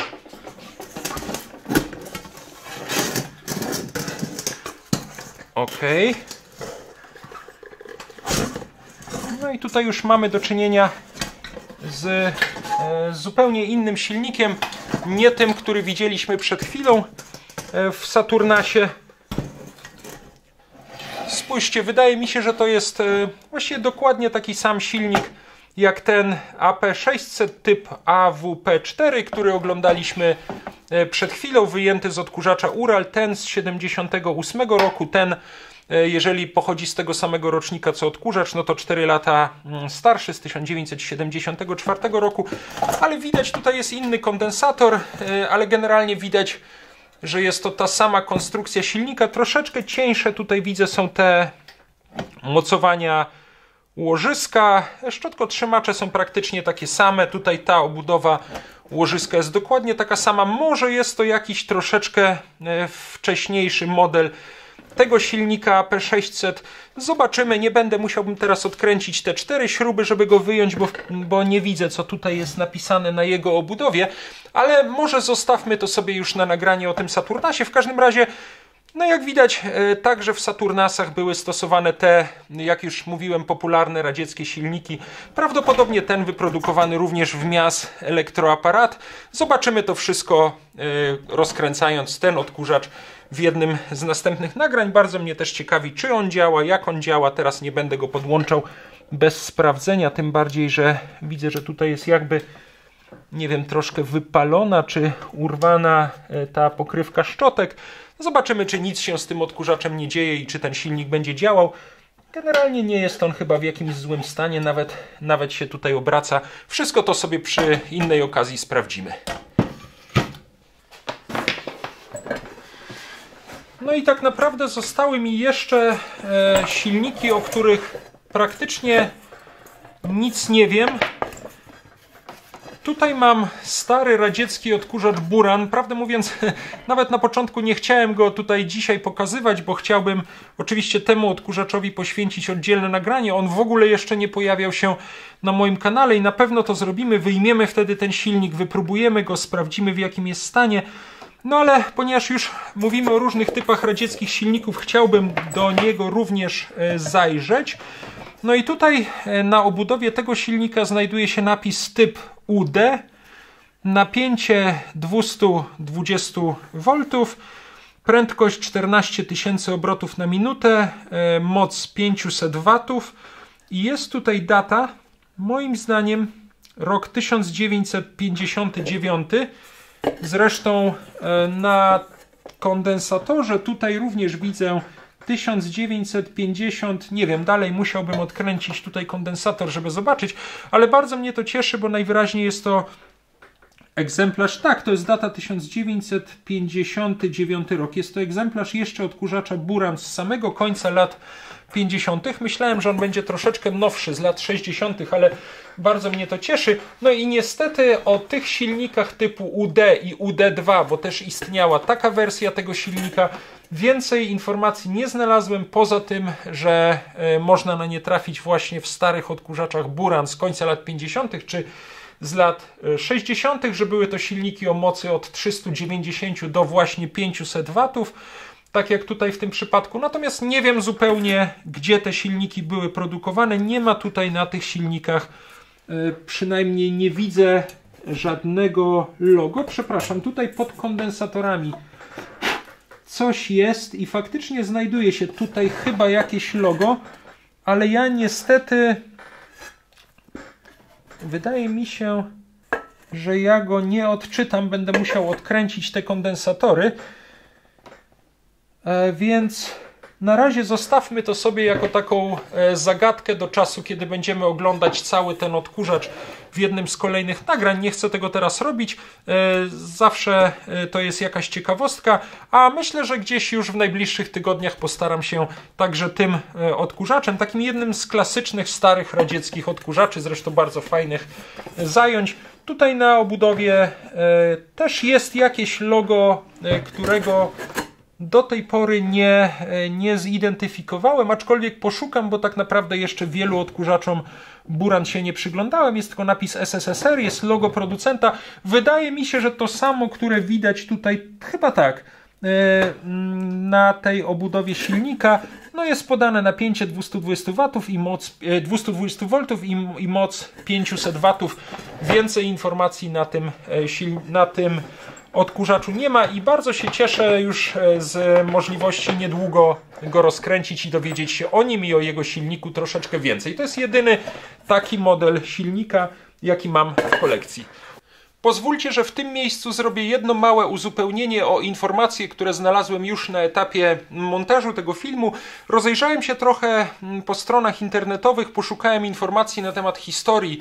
Ok. No i tutaj już mamy do czynienia z e, zupełnie innym silnikiem, nie tym, który widzieliśmy przed chwilą e, w Saturnasie. Spójrzcie, wydaje mi się, że to jest e, właściwie dokładnie taki sam silnik jak ten AP600 typ AWP4, który oglądaliśmy e, przed chwilą, wyjęty z odkurzacza Ural, ten z 78 roku, ten e, jeżeli pochodzi z tego samego rocznika co odkurzacz, no to 4 lata mm, starszy, z 1974 roku, ale widać tutaj jest inny kondensator, ale generalnie widać że jest to ta sama konstrukcja silnika. Troszeczkę cieńsze tutaj widzę są te mocowania łożyska. Szczotkotrzymacze są praktycznie takie same. Tutaj ta obudowa łożyska jest dokładnie taka sama. Może jest to jakiś troszeczkę e, wcześniejszy model tego silnika AP600. Zobaczymy, nie będę musiałbym teraz odkręcić te cztery śruby, żeby go wyjąć, bo, bo nie widzę, co tutaj jest napisane na jego obudowie, ale może zostawmy to sobie już na nagranie o tym Saturnasie. W każdym razie no jak widać, e, także w Saturnasach były stosowane te, jak już mówiłem, popularne radzieckie silniki. Prawdopodobnie ten wyprodukowany również w miast elektroaparat. Zobaczymy to wszystko e, rozkręcając ten odkurzacz w jednym z następnych nagrań. Bardzo mnie też ciekawi, czy on działa, jak on działa. Teraz nie będę go podłączał bez sprawdzenia, tym bardziej, że widzę, że tutaj jest jakby nie wiem, troszkę wypalona czy urwana e, ta pokrywka szczotek. Zobaczymy, czy nic się z tym odkurzaczem nie dzieje i czy ten silnik będzie działał. Generalnie nie jest on chyba w jakimś złym stanie, nawet, nawet się tutaj obraca. Wszystko to sobie przy innej okazji sprawdzimy. No i tak naprawdę zostały mi jeszcze e, silniki, o których praktycznie nic nie wiem. Tutaj mam stary radziecki odkurzacz Buran. Prawdę mówiąc, nawet na początku nie chciałem go tutaj dzisiaj pokazywać, bo chciałbym oczywiście temu odkurzaczowi poświęcić oddzielne nagranie. On w ogóle jeszcze nie pojawiał się na moim kanale i na pewno to zrobimy. Wyjmiemy wtedy ten silnik, wypróbujemy go, sprawdzimy w jakim jest stanie. No ale ponieważ już mówimy o różnych typach radzieckich silników, chciałbym do niego również e, zajrzeć. No i tutaj e, na obudowie tego silnika znajduje się napis typ UD, napięcie 220 V, prędkość 14 tysięcy obrotów na minutę, e, moc 500 W i jest tutaj data, moim zdaniem rok 1959. Zresztą e, na kondensatorze tutaj również widzę 1950, nie wiem, dalej musiałbym odkręcić tutaj kondensator, żeby zobaczyć, ale bardzo mnie to cieszy, bo najwyraźniej jest to egzemplarz, tak, to jest data 1959 rok. Jest to egzemplarz jeszcze odkurzacza Buran z samego końca lat 50. Myślałem, że on będzie troszeczkę nowszy, z lat 60., ale bardzo mnie to cieszy. No i niestety o tych silnikach typu UD i UD2, bo też istniała taka wersja tego silnika, Więcej informacji nie znalazłem, poza tym, że e, można na nie trafić właśnie w starych odkurzaczach Buran z końca lat 50. czy z lat 60., e, że były to silniki o mocy od 390 do właśnie 500 watów tak jak tutaj w tym przypadku. Natomiast nie wiem zupełnie, gdzie te silniki były produkowane. Nie ma tutaj na tych silnikach, e, przynajmniej nie widzę żadnego logo. Przepraszam, tutaj pod kondensatorami coś jest i faktycznie znajduje się tutaj chyba jakieś logo, ale ja niestety wydaje mi się, że ja go nie odczytam, będę musiał odkręcić te kondensatory. E, więc na razie zostawmy to sobie jako taką e, zagadkę do czasu, kiedy będziemy oglądać cały ten odkurzacz w jednym z kolejnych nagrań. Nie chcę tego teraz robić. E, zawsze to jest jakaś ciekawostka, a myślę, że gdzieś już w najbliższych tygodniach postaram się także tym odkurzaczem, takim jednym z klasycznych, starych radzieckich odkurzaczy, zresztą bardzo fajnych, zająć. Tutaj na obudowie też jest jakieś logo, którego do tej pory nie, e, nie zidentyfikowałem, aczkolwiek poszukam, bo tak naprawdę jeszcze wielu odkurzaczom Buran się nie przyglądałem. Jest tylko napis SSSR, jest logo producenta. Wydaje mi się, że to samo, które widać tutaj, chyba tak, e, na tej obudowie silnika, no jest podane napięcie 220 W i moc 220 V i, i moc 500 W. Więcej informacji na tym, na tym odkurzaczu nie ma i bardzo się cieszę już e, z możliwości niedługo go rozkręcić i dowiedzieć się o nim i o jego silniku troszeczkę więcej. To jest jedyny taki model silnika, jaki mam w kolekcji. Pozwólcie, że w tym miejscu zrobię jedno małe uzupełnienie o informacje, które znalazłem już na etapie montażu tego filmu. Rozejrzałem się trochę mm, po stronach internetowych, poszukałem informacji na temat historii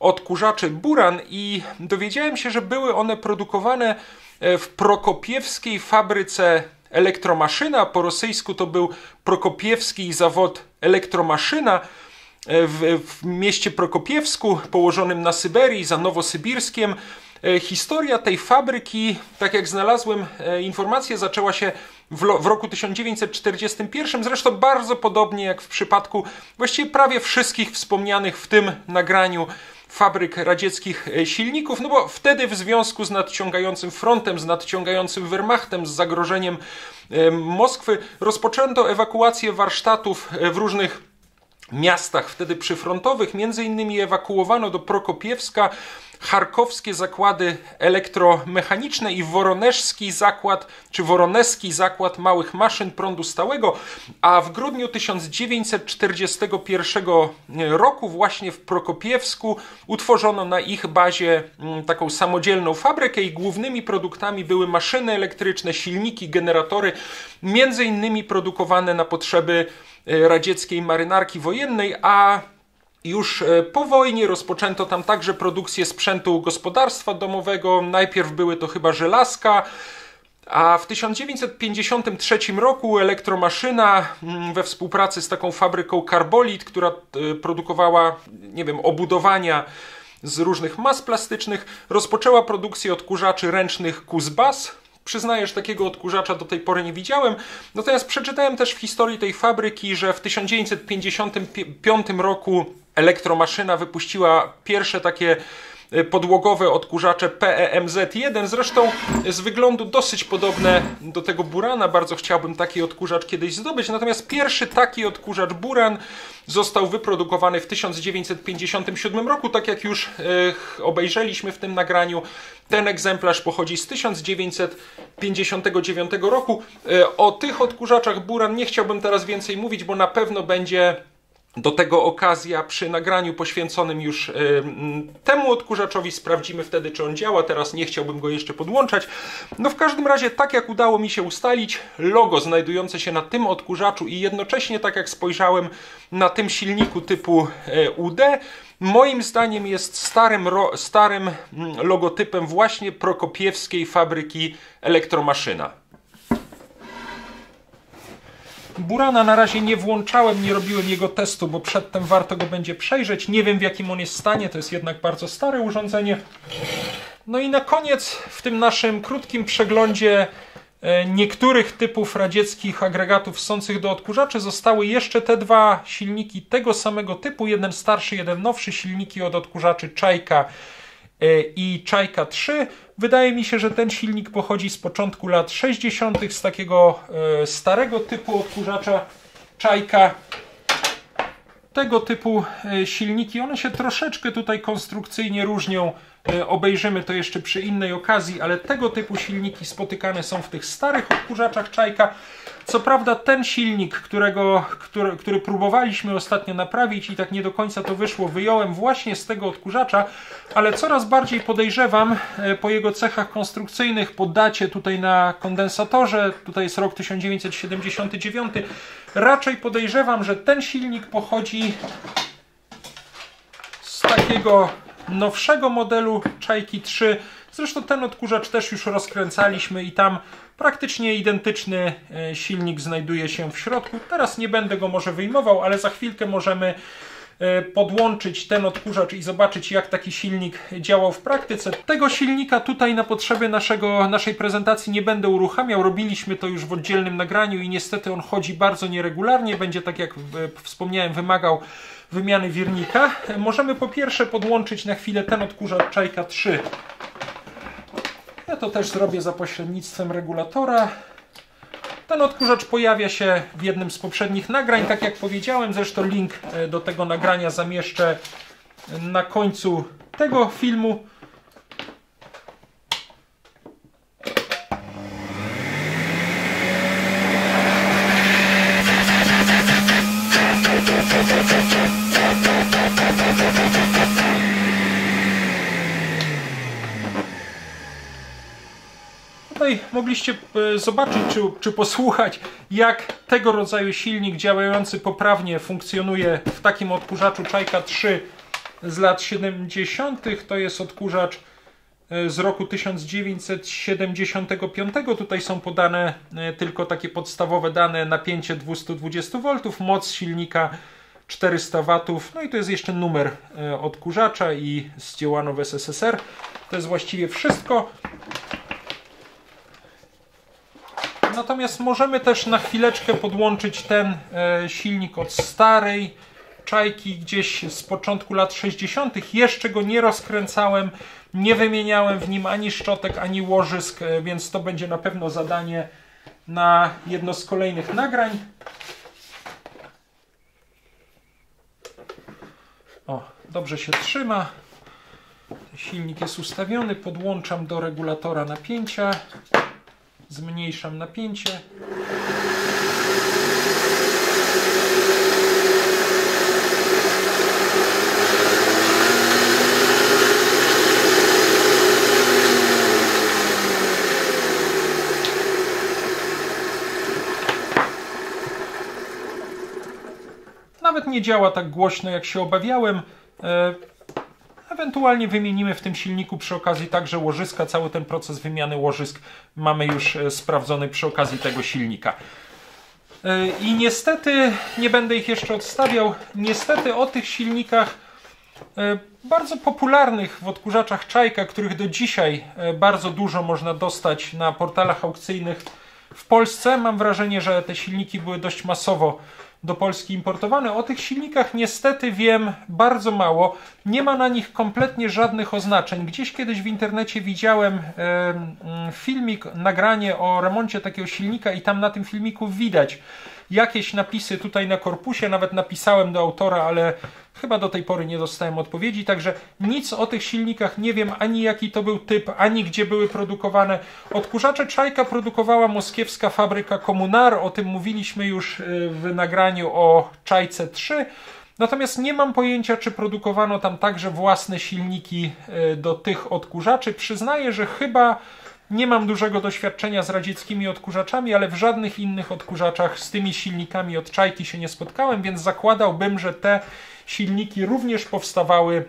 odkurzaczy Buran i dowiedziałem się, że były one produkowane e, w prokopiewskiej fabryce elektromaszyna. Po rosyjsku to był prokopiewski zawod elektromaszyna e, w, w mieście Prokopiewsku, położonym na Syberii, za Nowosybirskiem. E, historia tej fabryki, tak jak znalazłem informację, zaczęła się w, w, roku 1941, zresztą bardzo podobnie jak w przypadku właściwie prawie wszystkich wspomnianych w tym nagraniu fabryk radzieckich e, silników, no bo wtedy w związku z nadciągającym frontem, z nadciągającym Wehrmachtem, z zagrożeniem Moskwy rozpoczęto ewakuację warsztatów w różnych miastach wtedy przyfrontowych. Między innymi ewakuowano do Prokopiewska charkowskie zakłady elektromechaniczne i woroneszski zakład, czy woroneski zakład małych maszyn prądu stałego, a w grudniu 1941 roku właśnie w Prokopiewsku utworzono na ich bazie mm, taką samodzielną fabrykę i głównymi produktami były maszyny elektryczne, silniki, generatory, między innymi produkowane na potrzeby e, radzieckiej marynarki wojennej, a już e, po wojnie rozpoczęto tam także produkcję sprzętu gospodarstwa domowego. Najpierw były to chyba żelazka, a w 1953 roku elektromaszyna mm, we współpracy z taką fabryką Carbolit, która e, produkowała, nie wiem, obudowania z różnych mas plastycznych, rozpoczęła produkcję odkurzaczy ręcznych Kuzbas. Przyznaję, że takiego odkurzacza do tej pory nie widziałem. Natomiast przeczytałem też w historii tej fabryki, że w 1955 roku elektromaszyna wypuściła pierwsze takie podłogowe odkurzacze PEMZ1, zresztą z wyglądu dosyć podobne do tego Burana, bardzo chciałbym taki odkurzacz kiedyś zdobyć, natomiast pierwszy taki odkurzacz Buran został wyprodukowany w 1957 roku, tak jak już e, obejrzeliśmy w tym nagraniu. Ten egzemplarz pochodzi z 1959 roku. E, o tych odkurzaczach Buran nie chciałbym teraz więcej mówić, bo na pewno będzie do tego okazja przy nagraniu poświęconym już y, temu odkurzaczowi. Sprawdzimy wtedy, czy on działa. Teraz nie chciałbym go jeszcze podłączać. No w każdym razie, tak jak udało mi się ustalić, logo znajdujące się na tym odkurzaczu i jednocześnie, tak jak spojrzałem na tym silniku typu y, UD, moim zdaniem jest starym, starym logotypem właśnie prokopiewskiej fabryki elektromaszyna. Burana na razie nie włączałem, nie robiłem jego testu, bo przedtem warto go będzie przejrzeć. Nie wiem w jakim on jest stanie, to jest jednak bardzo stare urządzenie. No i na koniec w tym naszym krótkim przeglądzie e, niektórych typów radzieckich agregatów ssących do odkurzaczy zostały jeszcze te dwa silniki tego samego typu, jeden starszy, jeden nowszy, silniki od odkurzaczy Czajka e, i Czajka 3. Wydaje mi się, że ten silnik pochodzi z początku lat 60. z takiego e, starego typu odkurzacza Czajka. Tego typu e, silniki, one się troszeczkę tutaj konstrukcyjnie różnią. E, obejrzymy to jeszcze przy innej okazji, ale tego typu silniki spotykane są w tych starych odkurzaczach Czajka. Co prawda ten silnik, którego, który, który próbowaliśmy ostatnio naprawić i tak nie do końca to wyszło, wyjąłem właśnie z tego odkurzacza, ale coraz bardziej podejrzewam e, po jego cechach konstrukcyjnych, po dacie tutaj na kondensatorze, tutaj jest rok 1979, raczej podejrzewam, że ten silnik pochodzi z takiego nowszego modelu Czajki 3. Zresztą ten odkurzacz też już rozkręcaliśmy i tam Praktycznie identyczny e, silnik znajduje się w środku. Teraz nie będę go może wyjmował, ale za chwilkę możemy podłączyć ten odkurzacz i zobaczyć jak taki silnik działał w praktyce. Tego silnika tutaj na potrzeby naszego, naszej prezentacji nie będę uruchamiał. Robiliśmy to już w oddzielnym nagraniu i niestety on chodzi bardzo nieregularnie. Będzie tak jak e, wspomniałem wymagał wymiany wirnika. Możemy po pierwsze podłączyć na chwilę ten odkurzacz Czajka 3 ja to też zrobię za pośrednictwem regulatora. Ten odkurzacz pojawia się w jednym z poprzednich nagrań, tak jak powiedziałem. Zresztą link e, do tego nagrania zamieszczę na końcu tego filmu. Mogliście e, zobaczyć czy, czy posłuchać, jak tego rodzaju silnik działający poprawnie funkcjonuje w takim odkurzaczu Czajka 3 z lat 70. To jest odkurzacz e, z roku 1975. Tutaj są podane e, tylko takie podstawowe dane napięcie 220 V, moc silnika 400 watów. No i to jest jeszcze numer odkurzacza i zdziałano w SSSR. To jest właściwie wszystko. Natomiast możemy też na chwileczkę podłączyć ten silnik od starej czajki gdzieś z początku lat 60. Jeszcze go nie rozkręcałem, nie wymieniałem w nim ani szczotek, ani łożysk, e, więc to będzie na pewno zadanie na jedno z kolejnych nagrań. O, dobrze się trzyma. Silnik jest ustawiony, podłączam do regulatora napięcia, zmniejszam napięcie. Nawet nie działa tak głośno, jak się obawiałem. E, ewentualnie wymienimy w tym silniku przy okazji także łożyska. Cały ten proces wymiany łożysk mamy już e, sprawdzony przy okazji tego silnika. E, I niestety, nie będę ich jeszcze odstawiał, niestety o tych silnikach bardzo popularnych w odkurzaczach Czajka, których do dzisiaj bardzo dużo można dostać na portalach aukcyjnych w Polsce. Mam wrażenie, że te silniki były dość masowo do Polski importowane. O tych silnikach niestety wiem bardzo mało. Nie ma na nich kompletnie żadnych oznaczeń. Gdzieś kiedyś w internecie widziałem e, filmik, nagranie o remoncie takiego silnika i tam na tym filmiku widać jakieś napisy tutaj na korpusie, nawet napisałem do autora, ale chyba do tej pory nie dostałem odpowiedzi, także nic o tych silnikach nie wiem, ani jaki to był typ, ani gdzie były produkowane. Odkurzacze Czajka produkowała moskiewska fabryka Komunar, o tym mówiliśmy już y, w nagraniu o Czajce 3. Natomiast nie mam pojęcia, czy produkowano tam także własne silniki y, do tych odkurzaczy. Przyznaję, że chyba nie mam dużego doświadczenia z radzieckimi odkurzaczami, ale w żadnych innych odkurzaczach z tymi silnikami od czajki się nie spotkałem, więc zakładałbym, że te silniki również powstawały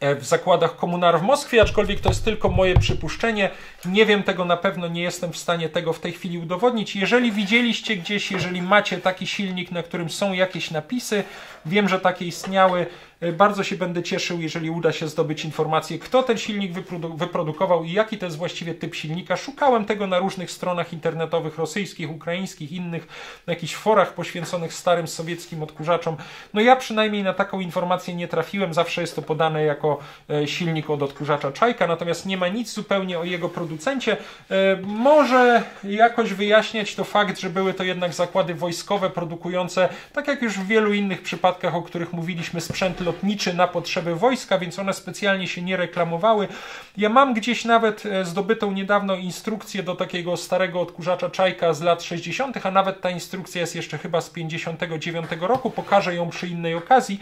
E, w zakładach komunar w Moskwie, aczkolwiek to jest tylko moje przypuszczenie. Nie wiem tego na pewno, nie jestem w stanie tego w tej chwili udowodnić. Jeżeli widzieliście gdzieś, jeżeli macie taki silnik, na którym są jakieś napisy, wiem, że takie istniały, bardzo się będę cieszył, jeżeli uda się zdobyć informację, kto ten silnik wyprodu wyprodukował i jaki to jest właściwie typ silnika. Szukałem tego na różnych stronach internetowych, rosyjskich, ukraińskich, innych, na jakichś forach poświęconych starym sowieckim odkurzaczom. No ja przynajmniej na taką informację nie trafiłem, zawsze jest to podane jako E, silnik od odkurzacza Czajka, natomiast nie ma nic zupełnie o jego producencie. E, może jakoś wyjaśniać to fakt, że były to jednak zakłady wojskowe produkujące, tak jak już w wielu innych przypadkach, o których mówiliśmy, sprzęt lotniczy na potrzeby wojska, więc one specjalnie się nie reklamowały. Ja mam gdzieś nawet e, zdobytą niedawno instrukcję do takiego starego odkurzacza Czajka z lat 60., a nawet ta instrukcja jest jeszcze chyba z 59 roku, pokażę ją przy innej okazji.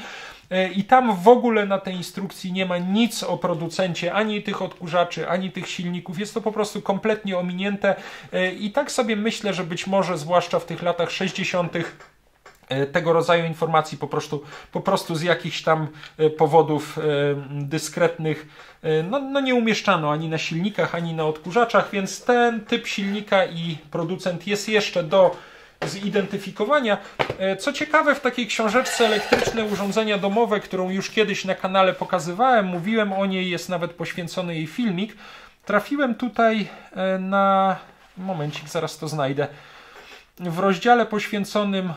E, I tam w ogóle na tej instrukcji nie ma nic o producencie, ani tych odkurzaczy, ani tych silników. Jest to po prostu kompletnie ominięte. E, I tak sobie myślę, że być może, zwłaszcza w tych latach 60., e, tego rodzaju informacji po prostu, po prostu z jakichś tam powodów dyskretnych no, no nie umieszczano ani na silnikach, ani na odkurzaczach, więc ten typ silnika i producent jest jeszcze do zidentyfikowania. E, co ciekawe, w takiej książeczce elektryczne urządzenia domowe, którą już kiedyś na kanale pokazywałem, mówiłem o niej, jest nawet poświęcony jej filmik. Trafiłem tutaj e, na. Momencik, zaraz to znajdę. W rozdziale poświęconym e,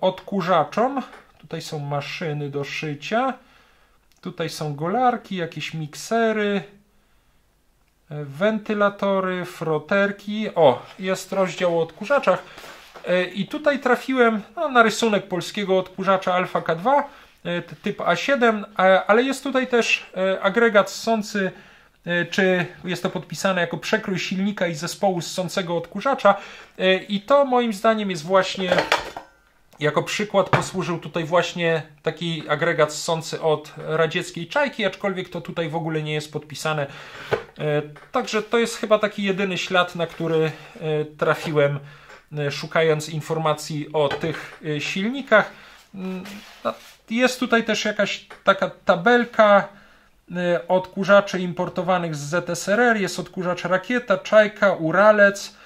odkurzaczom. Tutaj są maszyny do szycia. Tutaj są golarki, jakieś miksery, wentylatory, froterki. O, jest rozdział o odkurzaczach. E, I tutaj trafiłem no, na rysunek polskiego odkurzacza Alfa K2 e, typ A7, ale jest tutaj też e, agregat ssący, czy jest to podpisane jako przekrój silnika i zespołu ssącego odkurzacza i to moim zdaniem jest właśnie jako przykład posłużył tutaj właśnie taki agregat ssący od radzieckiej czajki, aczkolwiek to tutaj w ogóle nie jest podpisane. Także to jest chyba taki jedyny ślad, na który trafiłem E, szukając informacji o tych e, silnikach. Mm, no, jest tutaj też jakaś taka tabelka e, odkurzaczy importowanych z ZSRR. Jest odkurzacz Rakieta, Czajka, Uralec, E,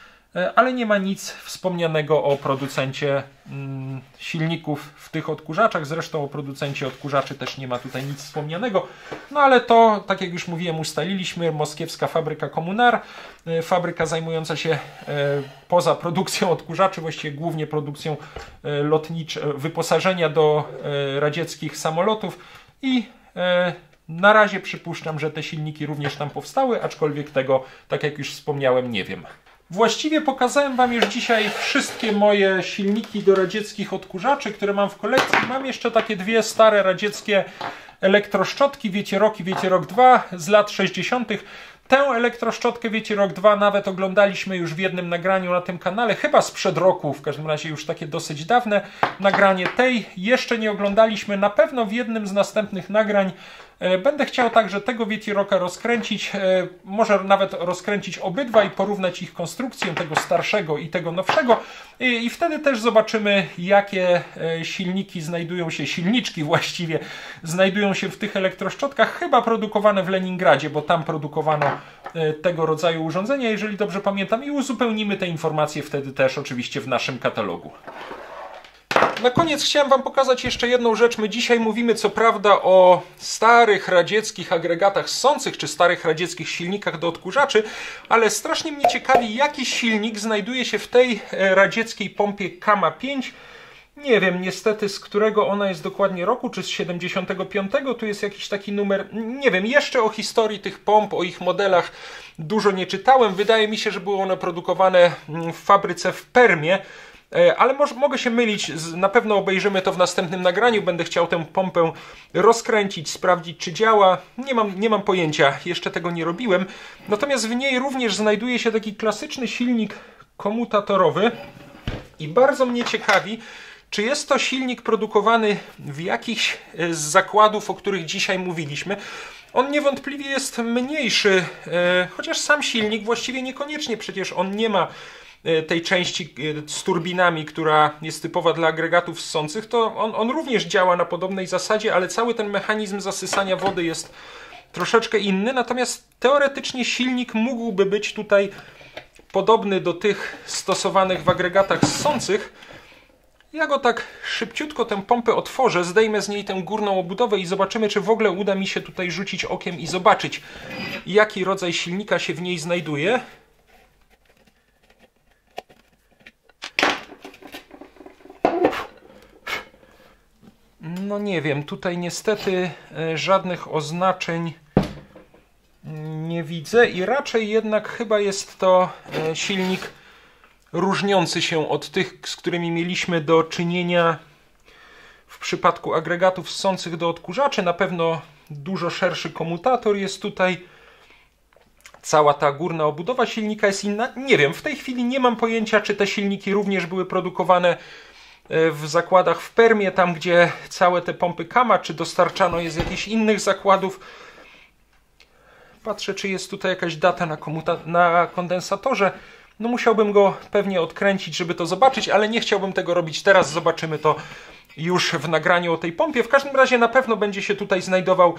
ale nie ma nic wspomnianego o producencie mm, silników w tych odkurzaczach. Zresztą o producencie odkurzaczy też nie ma tutaj nic wspomnianego. No ale to, tak jak już mówiłem, ustaliliśmy. Moskiewska fabryka Komunar, e, fabryka zajmująca się e, poza produkcją odkurzaczy, właściwie głównie produkcją lotniczą, wyposażenia do radzieckich samolotów i na razie przypuszczam, że te silniki również tam powstały, aczkolwiek tego, tak jak już wspomniałem, nie wiem. Właściwie pokazałem Wam już dzisiaj wszystkie moje silniki do radzieckich odkurzaczy, które mam w kolekcji. Mam jeszcze takie dwie stare radzieckie elektroszczotki, wiecie rok i wiecie rok 2 z lat 60. Tę elektroszczotkę, wiecie, rok 2 nawet oglądaliśmy już w jednym nagraniu na tym kanale, chyba sprzed roku, w każdym razie już takie dosyć dawne nagranie tej. Jeszcze nie oglądaliśmy, na pewno w jednym z następnych nagrań będę chciał także tego Wietiroka rozkręcić, e, może nawet rozkręcić obydwa i porównać ich konstrukcję, tego starszego i tego nowszego. I, wtedy też zobaczymy, jakie e, silniki znajdują się, silniczki właściwie, znajdują się w tych elektroszczotkach, chyba produkowane w Leningradzie, bo tam produkowano tego rodzaju urządzenia, jeżeli dobrze pamiętam, i uzupełnimy te informacje wtedy też oczywiście w naszym katalogu. Na koniec chciałem Wam pokazać jeszcze jedną rzecz. My dzisiaj mówimy co prawda o starych radzieckich agregatach ssących, czy starych radzieckich silnikach do odkurzaczy, ale strasznie mnie ciekawi, jaki silnik znajduje się w tej e, radzieckiej pompie Kama 5. Nie wiem niestety z którego ona jest dokładnie roku, czy z 75. Tu jest jakiś taki numer. Nie wiem, jeszcze o historii tych pomp, o ich modelach dużo nie czytałem. Wydaje mi się, że były one produkowane mm, w fabryce w Permie. E, ale może, mogę się mylić, na pewno obejrzymy to w następnym nagraniu, będę chciał tę pompę rozkręcić, sprawdzić czy działa, nie mam, nie mam pojęcia, jeszcze tego nie robiłem. Natomiast w niej również znajduje się taki klasyczny silnik komutatorowy i bardzo mnie ciekawi, czy jest to silnik produkowany w jakichś e, z zakładów, o których dzisiaj mówiliśmy. On niewątpliwie jest mniejszy, e, chociaż sam silnik właściwie niekoniecznie, przecież on nie ma tej części e, z turbinami, która jest typowa dla agregatów ssących, to on, on również działa na podobnej zasadzie, ale cały ten mechanizm zasysania wody jest troszeczkę inny, natomiast teoretycznie silnik mógłby być tutaj podobny do tych stosowanych w agregatach ssących. Ja go tak szybciutko tę pompę otworzę, zdejmę z niej tę górną obudowę i zobaczymy, czy w ogóle uda mi się tutaj rzucić okiem i zobaczyć, jaki rodzaj silnika się w niej znajduje. No nie wiem, tutaj niestety e, żadnych oznaczeń nie widzę i raczej jednak chyba jest to e, silnik różniący się od tych, z którymi mieliśmy do czynienia w przypadku agregatów ssących do odkurzaczy. Na pewno dużo szerszy komutator jest tutaj. Cała ta górna obudowa silnika jest inna. Nie wiem, w tej chwili nie mam pojęcia, czy te silniki również były produkowane w zakładach w Permie, tam gdzie całe te pompy Kama, czy dostarczano je z jakichś innych zakładów. Patrzę, czy jest tutaj jakaś data na, na kondensatorze. No musiałbym go pewnie odkręcić, żeby to zobaczyć, ale nie chciałbym tego robić teraz. Zobaczymy to już w nagraniu o tej pompie. W każdym razie na pewno będzie się tutaj znajdował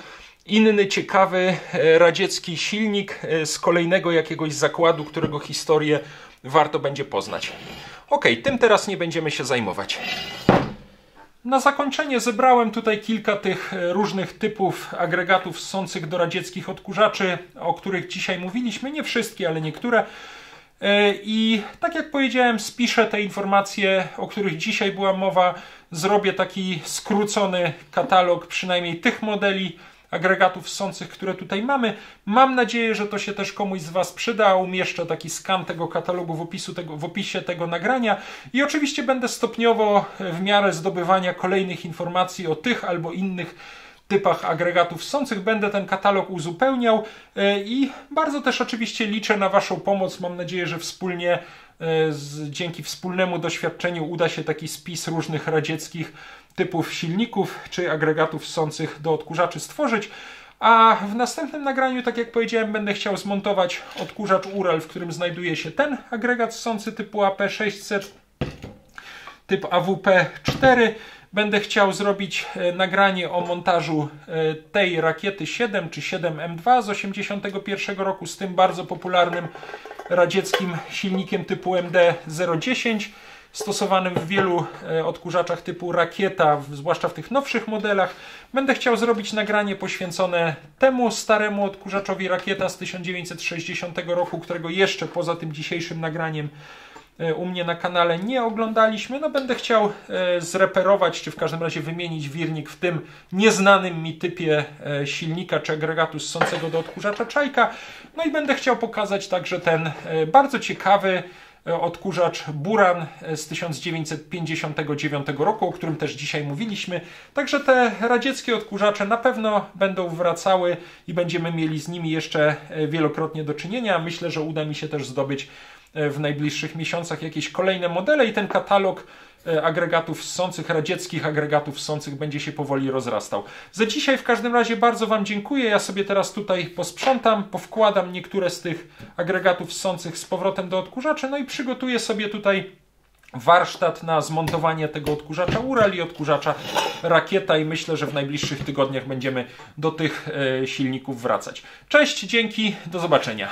inny ciekawy e, radziecki silnik e, z kolejnego jakiegoś zakładu, którego historię warto będzie poznać. Ok, tym teraz nie będziemy się zajmować. Na zakończenie zebrałem tutaj kilka tych e, różnych typów agregatów ssących do radzieckich odkurzaczy, o których dzisiaj mówiliśmy. Nie wszystkie, ale niektóre. E, I tak jak powiedziałem, spiszę te informacje, o których dzisiaj była mowa. Zrobię taki skrócony katalog przynajmniej tych modeli, agregatów ssących, które tutaj mamy. Mam nadzieję, że to się też komuś z Was przyda. Umieszczę taki skan tego katalogu w, opisu tego, w opisie tego nagrania i oczywiście będę stopniowo w miarę zdobywania kolejnych informacji o tych albo innych typach agregatów ssących będę ten katalog uzupełniał e, i bardzo też oczywiście liczę na Waszą pomoc. Mam nadzieję, że wspólnie e, dzięki wspólnemu doświadczeniu uda się taki spis różnych radzieckich typów silników czy agregatów ssących do odkurzaczy stworzyć. A w następnym nagraniu, tak jak powiedziałem, będę chciał zmontować odkurzacz Ural, w którym znajduje się ten agregat ssący typu AP600, typ AWP4. Będę chciał zrobić e, nagranie o montażu e, tej rakiety 7 czy 7M2 z 81 roku z tym bardzo popularnym radzieckim silnikiem typu MD-010 stosowanym w wielu e, odkurzaczach typu rakieta, zwłaszcza w tych nowszych modelach. Będę chciał zrobić nagranie poświęcone temu staremu odkurzaczowi rakieta z 1960 roku, którego jeszcze poza tym dzisiejszym nagraniem e, u mnie na kanale nie oglądaliśmy. No będę chciał e, zreperować, czy w każdym razie wymienić wirnik w tym nieznanym mi typie silnika czy agregatu ssącego do odkurzacza czajka. No i będę chciał pokazać także ten bardzo ciekawy odkurzacz Buran e, z 1959 roku, o którym też dzisiaj mówiliśmy. Także te radzieckie odkurzacze na pewno będą wracały i będziemy mieli z nimi jeszcze e, wielokrotnie do czynienia. Myślę, że uda mi się też zdobyć w najbliższych miesiącach jakieś kolejne modele i ten katalog agregatów ssących, radzieckich agregatów ssących będzie się powoli rozrastał. Za dzisiaj w każdym razie bardzo Wam dziękuję. Ja sobie teraz tutaj posprzątam, powkładam niektóre z tych agregatów ssących z powrotem do odkurzaczy, no i przygotuję sobie tutaj warsztat na zmontowanie tego odkurzacza Ural i odkurzacza Rakieta i myślę, że w najbliższych tygodniach będziemy do tych e, silników wracać. Cześć, dzięki, do zobaczenia.